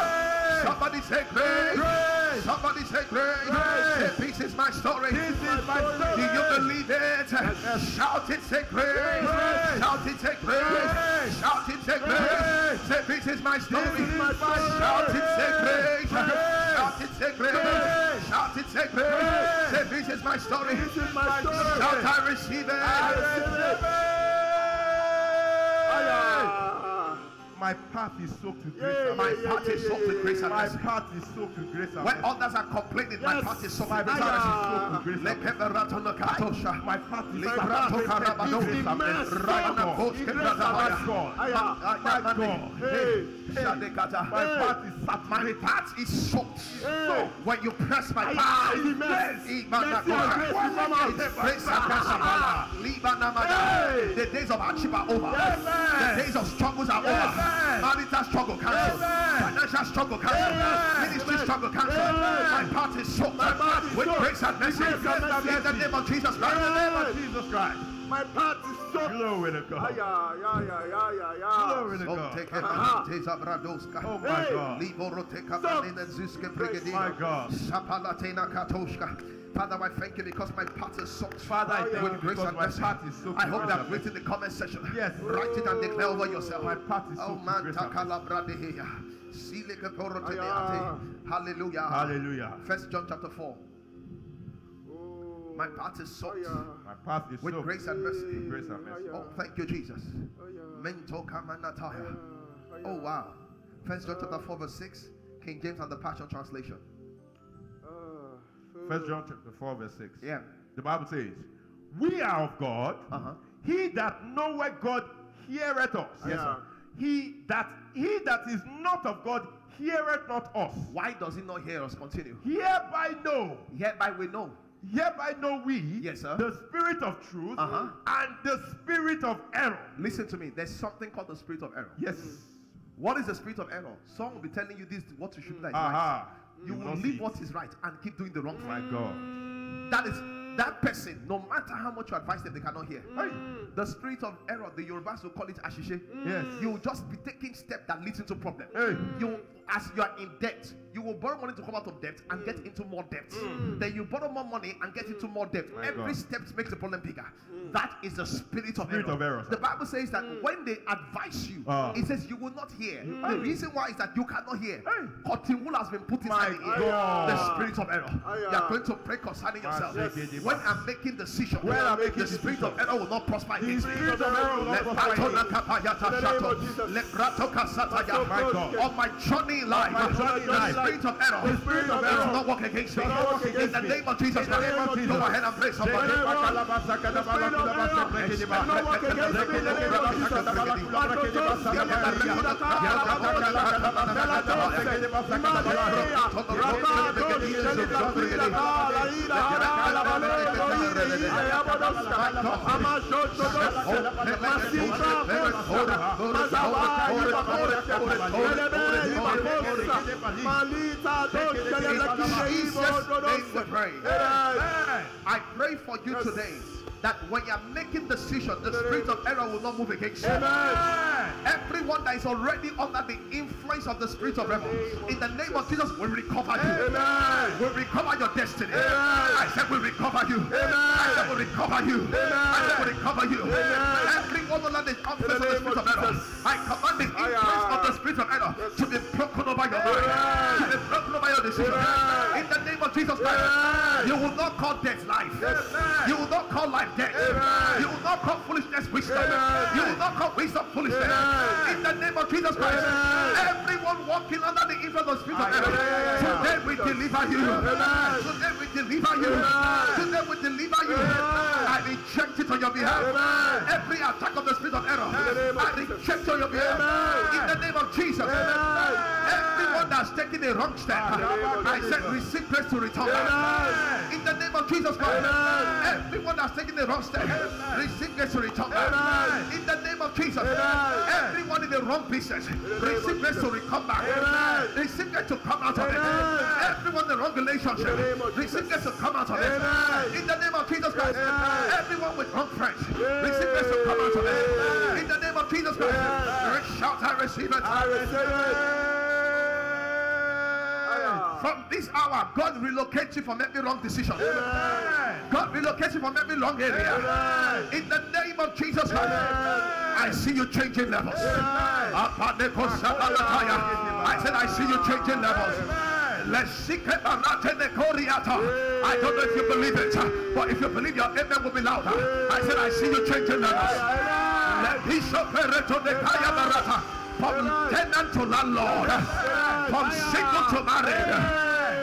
Somebody say grace. Somebody say grace. Is my story. This is my story. Do you believe it? Shout it, say grace. Shout it, say grace. Shout it, say grace. Say, this is my story. This is my story. Shout it, say grace. Grace. Shout it, say grace. Grace. Shout it, say grace. Grace. Say, this is my story. This is my story. Shout, I receive it. Aya. My path is soaked with grace and My mercy. path is soaked with grace and My mercy. path is soaked with grace and When others are complaining, my path is soaked My with grace path is soaked with grace and mercy. My path is My soaked path with is grace soaked and with mercy. grace and mercy. My bradabaya. God. Aya. My God. Hey. Shadekata. My path is My saturated. path is soaked. Hey. When you press my Aya. path, It's immense. Imana Mercy and Kosha. grace will come out. It's grace and mercy. Libanamada. Hey. The days of hardship are over. The days of struggles are over. Marital struggle cancelled. Financial struggle cancelled. Ministry struggle cancelled. My path is soaked with grace and mercy. Grace and mercy. In the name of Jesus In the Christ. Name of Jesus Christ. My path is soaked. Glory to God. Aya, ya, ya, ya, ya, ya. Glory to Oh, God. take Aha. it. Zabradoska. Oh my Hey. God. Liboroteka Stop. Manina Zuske My God. Shapalatena Katoshka. Father, I thank you because my path is soaked. Father, I Oh, thank with you grace because and my mercy. path is soaked I hope grace that and written in the comment section. Yes. Write it and declare over yourself. My path is Oh soaked with man, grace and mercy. takala bradeheya. Sileke poroteneate. Aya. Ah. Hallelujah. Hallelujah. First John chapter 4. Oh. My path is soaked Aya. My path is with soaked grace and mercy. with grace and mercy. Oh, thank you, Jesus. Aya. Mento kamanataya. Aya. Oh wow. First John chapter 4, verse 6. King James and the Passion Translation. First John chapter 4, verse 6. Yeah. The Bible says, We are of God. Uh-huh. He that knoweth God heareth us. Yes, sir. He that he that is not of God heareth not us. Why does he not hear us? Continue. Hereby know, Hereby we know. Hereby know we Yes, sir. the spirit of truth Uh-huh. and the spirit of error. Listen to me. There's something called the spirit of error. Yes. What is the spirit of error? Someone will be telling you this what you should do is Aha. right. You will leave what is right and keep doing the wrong it. My. God. That is that person, no matter how much you advise them, they cannot hear. Hey. The spirit of error, the Yorubas will call it ashishe. Yes. You will just be taking steps that leads into problem. Hey. You, as you are in debt, you will borrow money to come out of debt and get mm. into more debt. Mm. Then you borrow more money and get mm. into more debt. My Every God. step makes the problem bigger. That is the spirit of Spirit error. of error. The Bible says that when they advise you, Ah. it says you will not hear. The reason why is that you cannot hear. Hey. Cotton wool has been put inside the ear. The spirit of error. Ah, Aya. You are going to pray concerning ah, yourself. Yes. When I'm making decisions, When I'm making the spirit of error will not prosper The spirit of error will not prosper Pato against me. Nakapayata In the name Shato. of Jesus. Let Prato Kasataya. My God. On my journey in life, my journey the life. spirit of error The spirit of error not work against me. In against the name of Jesus the name of Christ, go ahead and pray somebody. I pray for you today that when you're making decisions, the spirit of error will not move against you. Everyone that is already under the influence of the spirit of error, in the name of Jesus, will recover you. Will recover your destiny. I said, will recover you. I said, will recover you. I said, will recover you. Everyone under the influence of the spirit of error, I command the influence of the spirit of error to be broken over your life, to be broken over your decision. In the name of Jesus Christ, you will not call death life. You will not call life death. You will not call foolishness wisdom. You will not call wisdom, foolishness. In the name of Jesus Christ. Everyone walking under the influence of the spirit of error. Today we deliver you. Today we deliver you. Today we deliver you. I reject it on your behalf. Every attack of the spirit of error. I reject on your behalf. In the name of Jesus. Everyone that's taking the wrong step. I said receive grace to return. In the name of Jesus Christ. Everyone that's taking the wrong step. Receive grace to return. In the name of Jesus. Everyone in the wrong business. Receive grace to come back. Receive grace to come out of it. Everyone in the wrong relationship. Receive grace to come out of it. In the name of Jesus Christ. Everyone with wrong friends. Receive grace to come out of it. In the name of Jesus Christ. Shout, I receive it. I receive it. From this hour, God relocates you from every wrong decision. God relocates you from every wrong area. In the name of Jesus Christ, I see you changing levels. I said, I see you changing levels. I don't know if you believe it, but if you believe your amen will be louder. I said, I see you changing levels. From tenant to landlord, from single to married,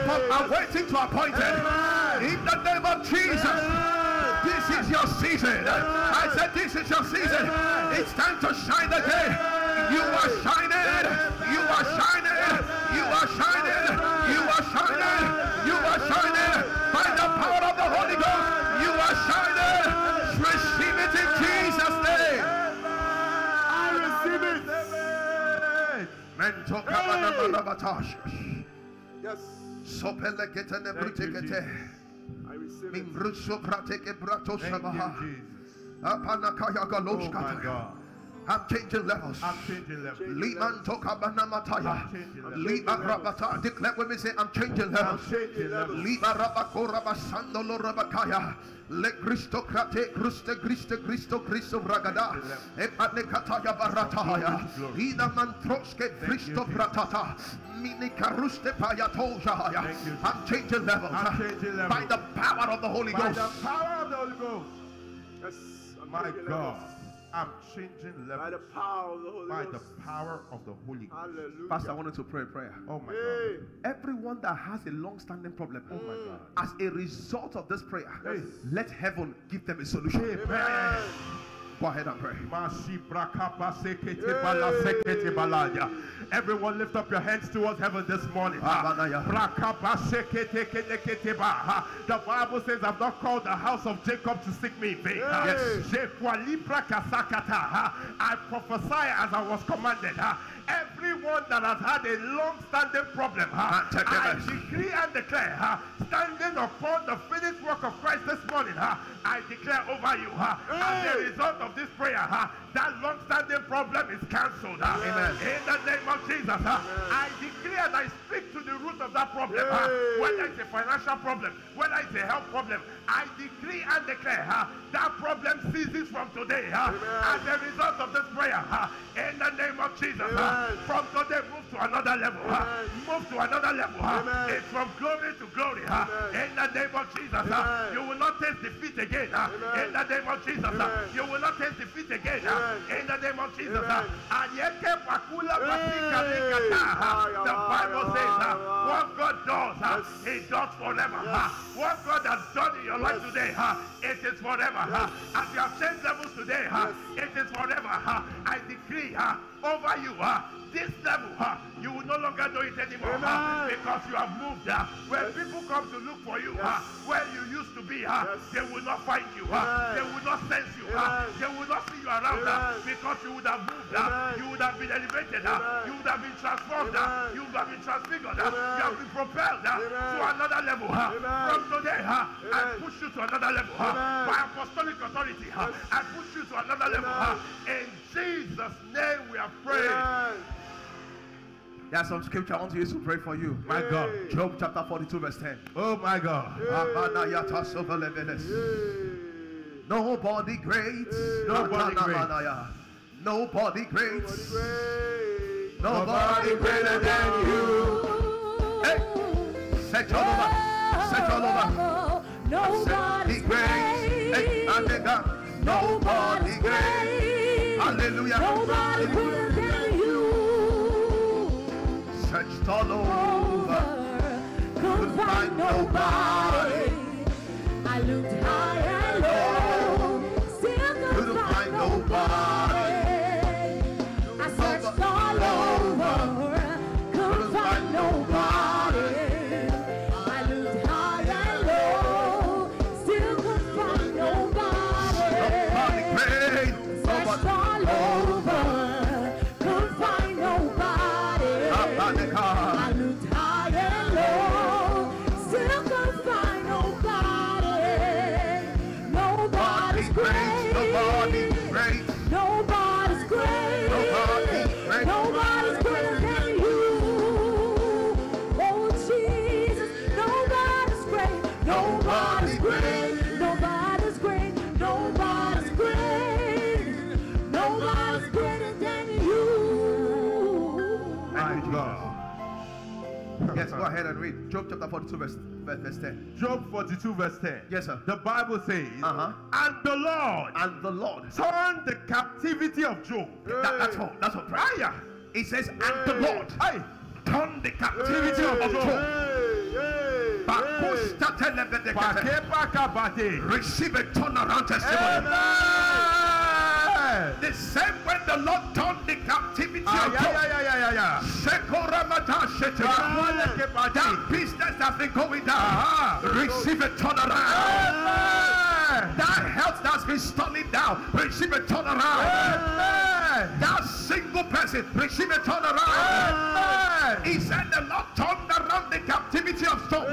from awaiting to appointed. In the name of Jesus, this is your season. I said, This is your season. It's time to shine again. You are shining. You are shining. Mento. Yes. Sopele ketene Thank you. Jesus. I receive it. Mingruso prateke brato Thank you, Jesus. Apanakaya Oh my. God. I'm changing levels. I'm changing levels. Liman tokabana mataya. I'm changing rabata. Declare with me, say, I'm changing I'm levels. changing levels. Lima rabako rabasando lo rabakaya. Le Cristo crate, Christe, Christe, Cristo, Cristo bragada. Epane kataya barataya. Ina mantroske Cristo bratata. Mini karuste payatoja. Thank you, I'm changing levels. I'm changing levels. By the power of the Holy Ghost. By the power of the Holy Ghost. Yes. My God. Levels. I'm changing By the power of the Holy By the Ghost. power of the Holy Ghost. Hallelujah. Pastor, I wanted to pray a prayer. Oh my Hey. God. Everyone that has a long-standing problem, Oh my mm. God. as a result of this prayer, Yes. let heaven give them a solution. Amen. Go ahead and pray. Mashi brakapa sekete bala sekete balaya. Everyone lift up your hands towards heaven this morning. The Bible says, I've not called the house of Jacob to seek me in vain. Yes. Jekwali brakasakata, ha. I prophesy as I was commanded. Everyone that has had a long-standing problem, ha, Ah, I decree and declare, ha, standing upon the finished work of Christ this morning, ha, I declare over you, ha, as a result of this prayer, ha, that long-standing problem is cancelled. Amen. In the name of Jesus, ha, I declare and I speak to the root of that problem, Hey. whether it's a financial problem, whether it's a health problem, I decree and declare ha, that problem ceases from today. as a result of this prayer, in the name of Jesus, from today move to another level. Move to another level. It's from glory to glory. In the name of Jesus. You will not taste defeat again. In the name of Jesus. You will not taste defeat again. In the name of Jesus, Amen. ha. Ayeke pakula pasika Hey. lekata, ha. Ah, Ay, ah, the Bible says ha, what God does, ha, He does forever. ha. What God has done in your life today, it is forever. As you have changed levels today, it is forever. I decree over you, ha, this level, ha, you will no longer know it anymore ha, because you have moved. ha. When Yes. people come to look for you, Yes. where you used to be, ha, Yes. they will not find you. ha. They will not sense you. ha. They will not see you around ha, because you would have moved. Amen. You would have been elevated. ha. You would have been transformed. ha. You would have been transfigured. Amen. You have been propelled ha, to another level. ha. From today, ha, I push you to another level. ha. By apostolic authority, Yes. I push you to another level. ha. In Jesus' name we are praying. Amen. There's some scripture I want to use to pray for you. My God. Job chapter 42, verse 10. Oh my God. Abanayata soveleveles. Hey. Nobody great. Nobody great. Atanamanaya. Nobody great. Nobody great. Nobody greater than you. Hey, set all over. Set all over. Nobody's Be great. Hey, great. Anega. Nobody great. Hallelujah. Hallelujah. Nobody greater all over. Couldn't find nobody. Ahead and read. Job chapter 42, verse, verse, verse 10. Job 42 verse 10. Yes, sir. The Bible says, Uh-huh. and the Lord And the Lord. turned the captivity of Job. That, that's all. That's all. Right. Aya. It says, and the Lord Aye. turned the captivity of Job. Telebedekete. Pakepakabate. Receive a turnaround testimony. Amen. The same when the Lord turned the captivity Ah, of yeah, yeah, yeah, yeah, yeah, That business that's been going down. Ah. Receive a turnaround. Amen. That health that's been stalling down. Receive a turnaround. Amen. That single person. Receive a turnaround. Amen. He said the Lord turned around the captivity of Job.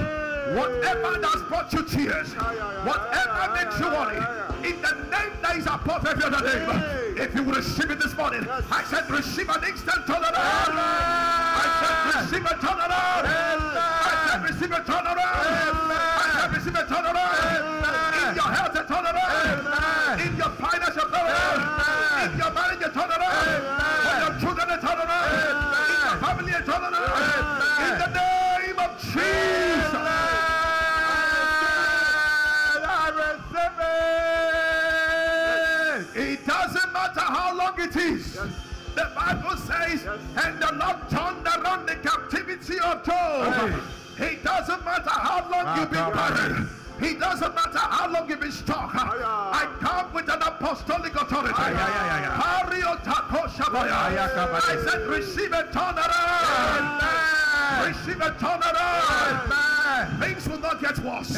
Whatever that's brought you tears, whatever makes you worry, in the name that is above every other name, if you will receive it this morning, I said receive an instant turnaround. I said receive a turnaround. I said receive a turnaround. I said receive a turnaround. In your health a turnaround. In your finance a turnaround. In your marriage a turnaround. For your children a turnaround. In your family a turnaround. The Bible says, and the Lord turned around the captivity of Job. It doesn't matter how long you've been buried. It doesn't matter how long you've been stuck. I come with an apostolic authority. I said, receive a turnaround. Receive a turnaround. Things will not get worse.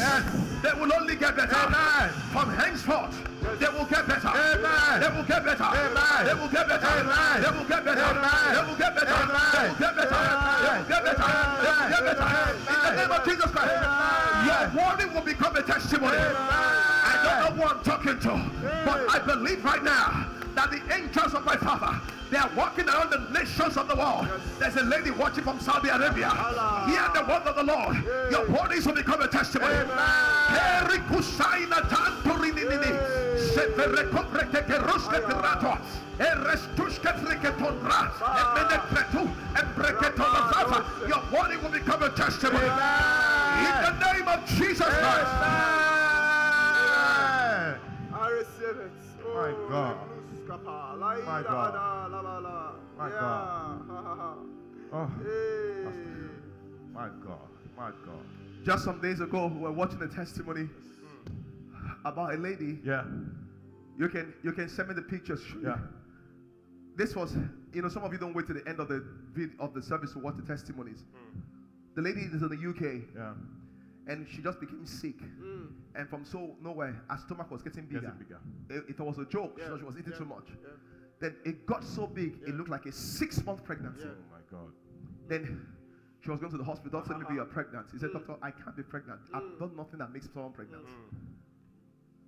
They will only get better. From henceforth, they will get better. Amen. They will get better. Amen. They will get better. Amen. They will get better. Amen. They will get better. They will get better. They will get better. They will get better. In the name of Jesus Christ, your warning will become a testimony. I don't know who I'm talking to, but I believe right now that the angels of my Father they are walking around the nations of the world. There's a lady watching from Saudi Arabia. Hear the word of the Lord. Your bodies will become a testimony. Heri kusaina tanturinini. Severekopreke keruske tirato. Erestuske friketonra. Emenekretu. Embreketolazafa. Your body will become a testimony. In the name of Jesus Christ. I receive it. Oh, My God. My God. My. God. Oh, my God. My God. Just some days ago, we were watching a testimony about a lady. Yeah. You can you can send me the pictures. Yeah. This was, you know, some of you don't wait to the end of the vid- of the service to watch the testimonies. Hmm. The lady is in the UK Yeah. and she just became sick. Hmm. And from so nowhere, her stomach was getting bigger. Getting bigger. It, it was a joke. Yeah, So she was eating yeah, too much. yeah. Then it got so big, it looked like a six-month pregnancy. Oh my God. Then she was going to the hospital. Doctor told me you're pregnant. He said, mm. Doctor, I can't be pregnant. I've mm. done nothing that makes someone pregnant. Mm.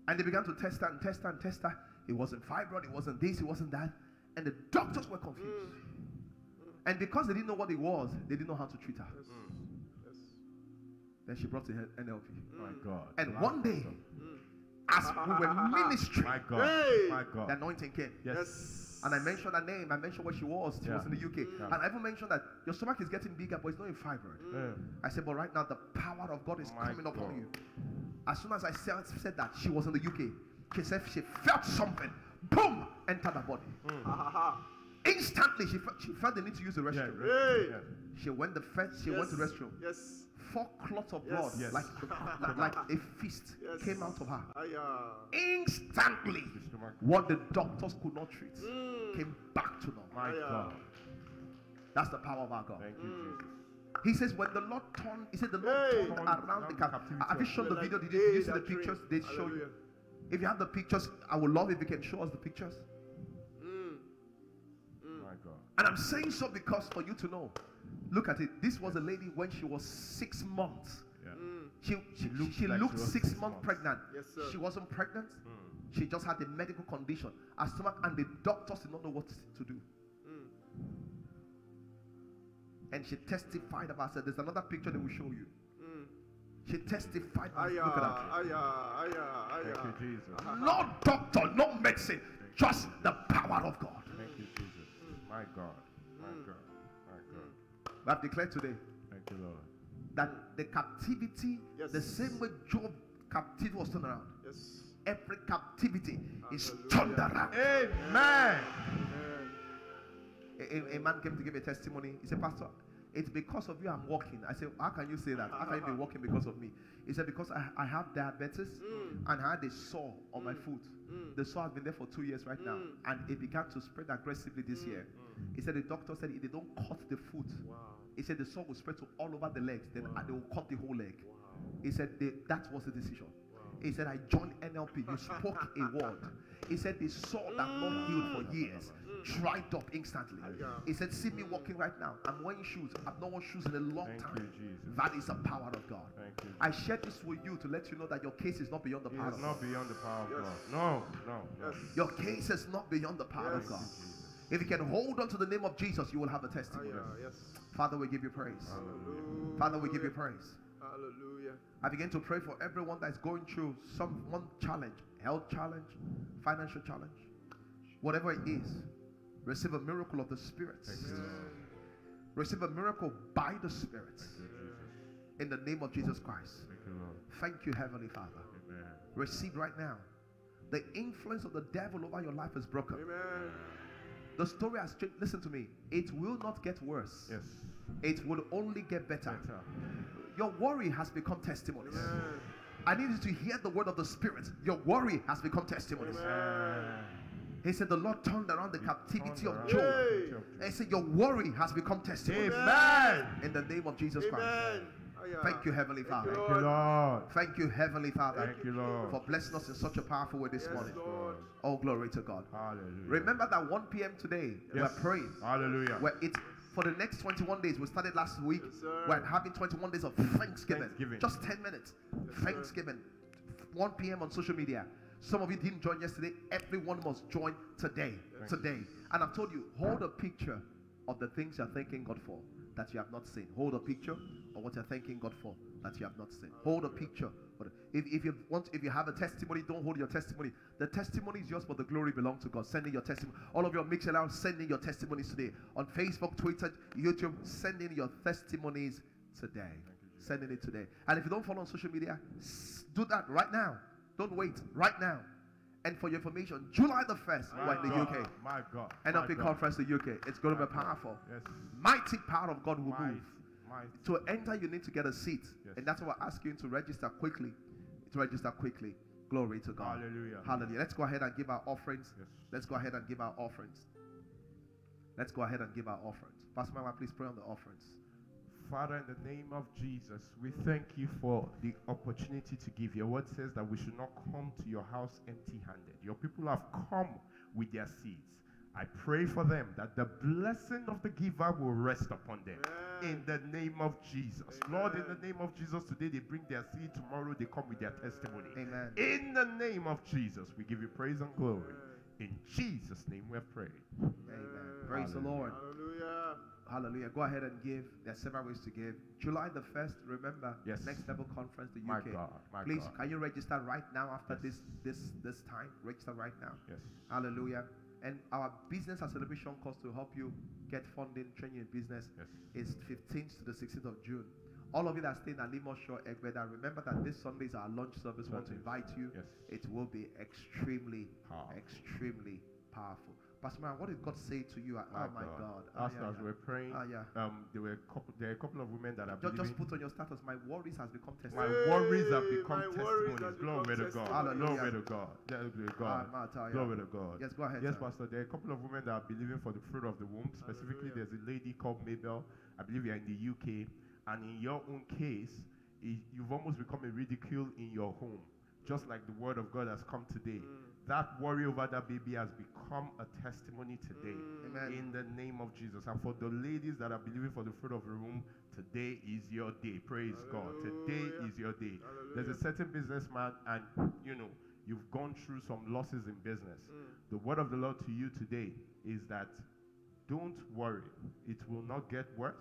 And they began to test her and test her and test her. It wasn't fibroid, it wasn't this, it wasn't that. And the doctors were confused. And because they didn't know what it was, they didn't know how to treat her. Then she brought to her NLP. My God. And one day, as we were ministering, My God. Hey. My the God. anointing came. Yes. Yes. And I mentioned her name. I mentioned where she was. She was in the UK. Yeah. And I even mentioned that your stomach is getting bigger, but it's not in fibroid. Yeah. I said, but right now the power of God is My coming upon you. As soon as I said, said that, she was in the UK. She said she felt something boom, entered the body. Mm. Instantly, she, fe- she felt the need to use the Yeah, restroom. Hey. yeah. She went the first, she went to the restroom. Yes. Four clots of blood, Yes. like, like, like a fist, Yes. came out of her. Aya. Instantly, what the doctors could not treat Mm. came back to normal. My Yeah. God. That's the power of our God. Thank you, Mm. Jesus. He says, when the Lord turned, he said, the Lord Hey. turned Turned around the around the cap. captivity Have you shown the Like video? Did you, did you see the that dream. pictures? They show you. Hallelujah. If you have the pictures, I would love if you can show us the pictures. My God. And I'm saying so because for you to know. Look at it. This was a lady when she was six months. Yeah. Mm. She she, looked she like looked she was six, six months months. pregnant. Yes, sir. She wasn't pregnant. Mm. She just had a medical condition, a stomach, and the doctors did not know what to do. Mm. And she testified about it. There's another picture they will show you. Mm. She testified. Aya. Look at that. Aya. Aya. Thank Aya. you, Jesus. No doctor, no medicine, just the power of God. Thank you, Jesus. My God. My God. My God. We have declared today Thank you, Lord. that the captivity, the same way Job captivity was turned around, Yes. every captivity is turned around. Amen. Amen. A, a- a man came to give a testimony. He said, Pastor, it's because of you I'm walking. I said, How can you say that? How can you be walking because of me? He said, Because I, I have diabetes Mm. and I had a sore on my foot. Mm. The sore has been there for two years right now, Mm. and it began to spread aggressively this year. He said, The doctor said, If they don't cut the foot, Wow. he said, The sore will spread to all over the legs, then Wow. they will cut the whole leg. Wow. He said, they, That was the decision. He said, I joined NLP. You spoke a word. He said, The sore that mm. not healed for years mm. dried up instantly. He said, See me walking right now. I'm wearing shoes. I've not worn shoes in a long Thank time. you, That is the power of God. Thank you. I shared this with you to let you know that your case is not beyond the power It's of not beyond the power of Yes. God. No, no, no. Yes. Your case is not beyond the power of Yes. God. If you can hold on to the name of Jesus, you will have a testimony. Yes. Father, we give you praise. Hallelujah. Father, we give you praise. Hallelujah. I begin to pray for everyone that is going through some one challenge, health challenge, financial challenge, whatever it is. Receive a miracle of the Spirit. Receive a miracle by the Spirit. Thank you, Jesus. In the name of Jesus Christ. Thank you, Lord. Thank you, Heavenly Father. Amen. Receive right now. The influence of the devil over your life is broken. Amen. The story has changed. Listen to me. It will not get worse. Yes. It will only get better. Better. Your worry has become testimonies. Amen. I need you to hear the word of the Spirit. Your worry has become testimonies. Amen. He said, The Lord turned around the captivity of Job. around Hey. the captivity of He said, Your worry has become testimonies. Amen. In the name of Jesus Christ. Oh, Aya. Thank you, Heavenly Father. Thank you, Lord. Thank you, Heavenly Father, Thank you, Lord. for blessing us in such a powerful way this Yes, morning. Lord. Oh, glory to God. Hallelujah. Remember that 1 p.m. today, Yes. we're praying. Hallelujah. Where it's for the next 21 days. We started last week. Yes, sir. we're having 21 days of Thanksgiving. Thanksgiving. Just 10 minutes. sir. Thanksgiving. 1 p.m. on social media. Some of you didn't join yesterday. Everyone must join today. Today. And I've told you, hold a picture of the things you're thanking God for that you have not seen. Hold a picture of what you're thanking God for that you have not seen. Hold a picture. If, if you want, if you have a testimony, don't hold your testimony. The testimony is yours, but the glory belongs to God. Sending your testimony. All of your mix it out. Send in your testimonies today on Facebook, Twitter, YouTube. sending your testimonies today. Send in it today. And if you don't follow on social media, do that right now. Don't wait. Right now. And for your information, July the 1st, My we're in the God. UK. My God. NLP My conference in the UK. It's going to be powerful. Yes. Mighty power of God will move. Mighty. To enter, you need to get a seat. Yes. And that's why I ask you to register quickly. To register quickly. Glory to God. Hallelujah. Hallelujah. Let's go ahead and give our offerings. Yes. Let's go ahead and give our offerings. Let's go ahead and give our offerings. Pastor Mama, please pray on the offerings. Father, in the name of Jesus, we thank you for the opportunity to give. Your word says that we should not come to your house empty handed. Your people have come with their seeds. I pray for them that the blessing of the giver will rest upon them. In the name of Jesus. Lord, in the name of Jesus, today they bring their seed, tomorrow they come with their testimony. Amen. In the name of Jesus, we give you praise and glory. In Jesus' name we have prayed. Amen. Praise the Lord. Hallelujah. Hallelujah. Go ahead and give. There are several ways to give. July the 1st, remember, Yes. next level conference, the My UK. God, my Please, God. can you register right now after Yes. this this this time? Register right now. Yes. Hallelujah. And our business acceleration course to help you get funding, train you in business Yes. is 15th to the 16th of June. All of you that stay in Alimosho, Egbeda, remember that this Sunday is our lunch service. We want to invite you. yes. It will be extremely, Powerful. extremely powerful. Pastor Man, what did God say to you? oh my God. Ah, As, yeah, as yeah. we're praying, Ah, yeah. um, there were a couple, there are a couple of women that are Just, just put on your status, my worries has become My worries have become testimonies. Glory to God. Glory to God. Glory to God. Ah. Glory to God. Yes, go ahead, Yes. Pastor. There are a couple of women that are believing for the fruit of the womb. Specifically, there's a lady called Mabel. I believe you're in the UK. And in your own case, i- you've almost become a ridicule in your home. Just like the word of God has come today. That worry over that baby has become a testimony today. Amen. In the name of Jesus. And for the ladies that are believing for the fruit of the womb, today is your day. Praise God. Today is your day. There's a certain businessman, and you know, you've gone through some losses in business. The word of the Lord to you today is that don't worry, it will not get worse,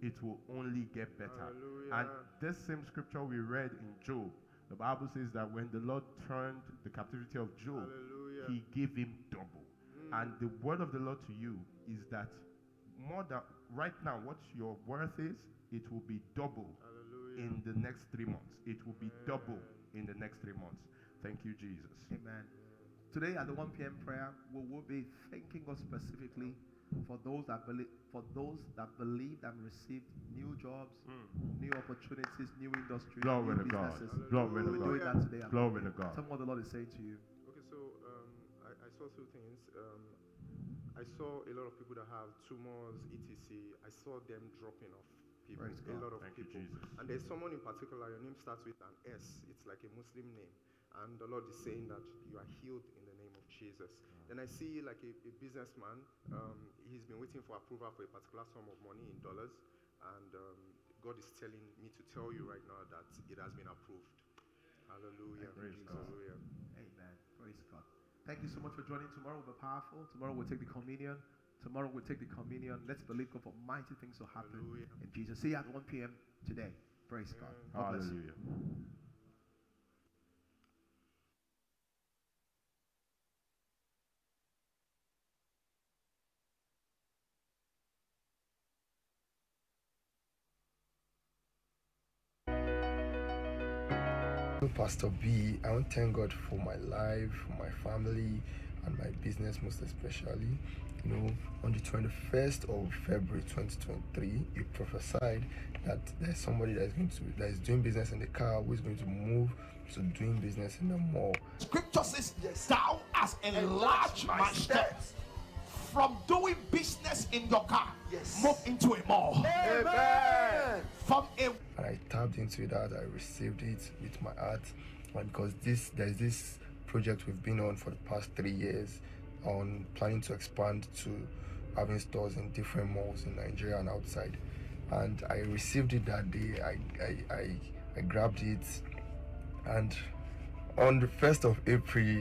it will only get better. And this same scripture we read in Job, the Bible says that when the Lord turned the captivity of Job, Hallelujah. he gave him double. Mm. And the word of the Lord to you is that more than right now, what your worth is, it will be double Hallelujah. in the next three months. It will be double in the next three months. Thank you, Jesus. Amen. Today at the 1 p.m. prayer, we will be thanking God specifically for those that believe, for those that believed and received new jobs, new opportunities, new industries. Glory new to God. businesses. Glory to We're doing God. that today. at Glory 1 to God. Tell me what the Lord is saying to you. Okay, so um, I, I saw two things. Um, I saw a lot of people that have tumors, etc. I saw them dropping off people. Praise a God. lot of Thank you, people. Jesus. And there's someone in particular, your name starts with an S. It's like a Muslim name. And the Lord is saying that you are healed in the name of Jesus. Then I see like a, a businessman. Um, he's been waiting for approval for a particular sum of money in dollars. And um, God is telling me to tell you right now that it has been approved. Hallelujah. Praise God. Hallelujah. Amen. Praise God. Thank you so much for joining. Tomorrow will be powerful. Tomorrow we'll take the communion. Tomorrow we'll take the communion. Let's believe God for mighty things to happen Hallelujah. in Jesus. See you at 1 p.m. today. Praise God. God bless you. Hallelujah. Pastor B, I want to thank God for my life, for my family, and my business most especially. You know, on the 21st of February 2023, you prophesied that there's somebody that is going to that is doing business in the car who is going to move to doing business in the mall. Scripture says, Thou hast enlarged my steps. From doing business in your car, move into a mall. From a and I tapped into that. I received it with my heart, and because this there's this project we've been on for the past three years, on planning to expand to having stores in different malls in Nigeria and outside. And I received it that day. I I I, I grabbed it, and on the first of April,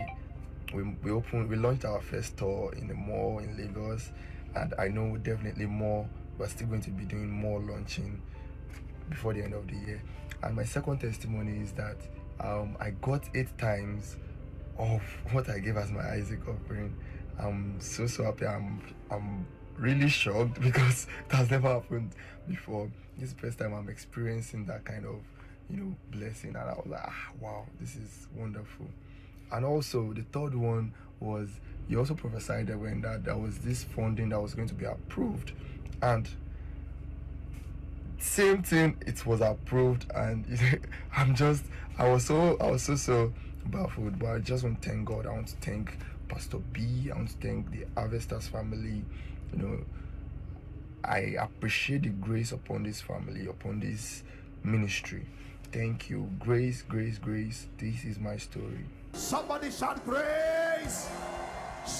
we, we opened we launched our first store in the mall in Lagos, and I know definitely more. We're still going to be doing more launching before the end of the year. And my second testimony is that um, I got eight times of what I gave as my Isaac offering. I'm so so happy. I'm I'm really shocked because it has never happened before. This is the first time I'm experiencing that kind of you know blessing, and I was like, ah, wow, this is wonderful. And also the third one was you also prophesied that when that there was this funding that was going to be approved, and same thing it was approved and i'm just i was so i was so so baffled but i just want to thank god. I want to thank pastor b. I want to thank the harvesters family you know. I appreciate the grace upon this family upon this ministry. Thank you. Grace grace grace. This is my story. Somebody shout grace,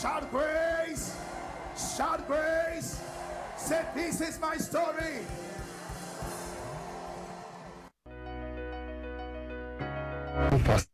shout grace, shout grace. Say, This is my story. Opa.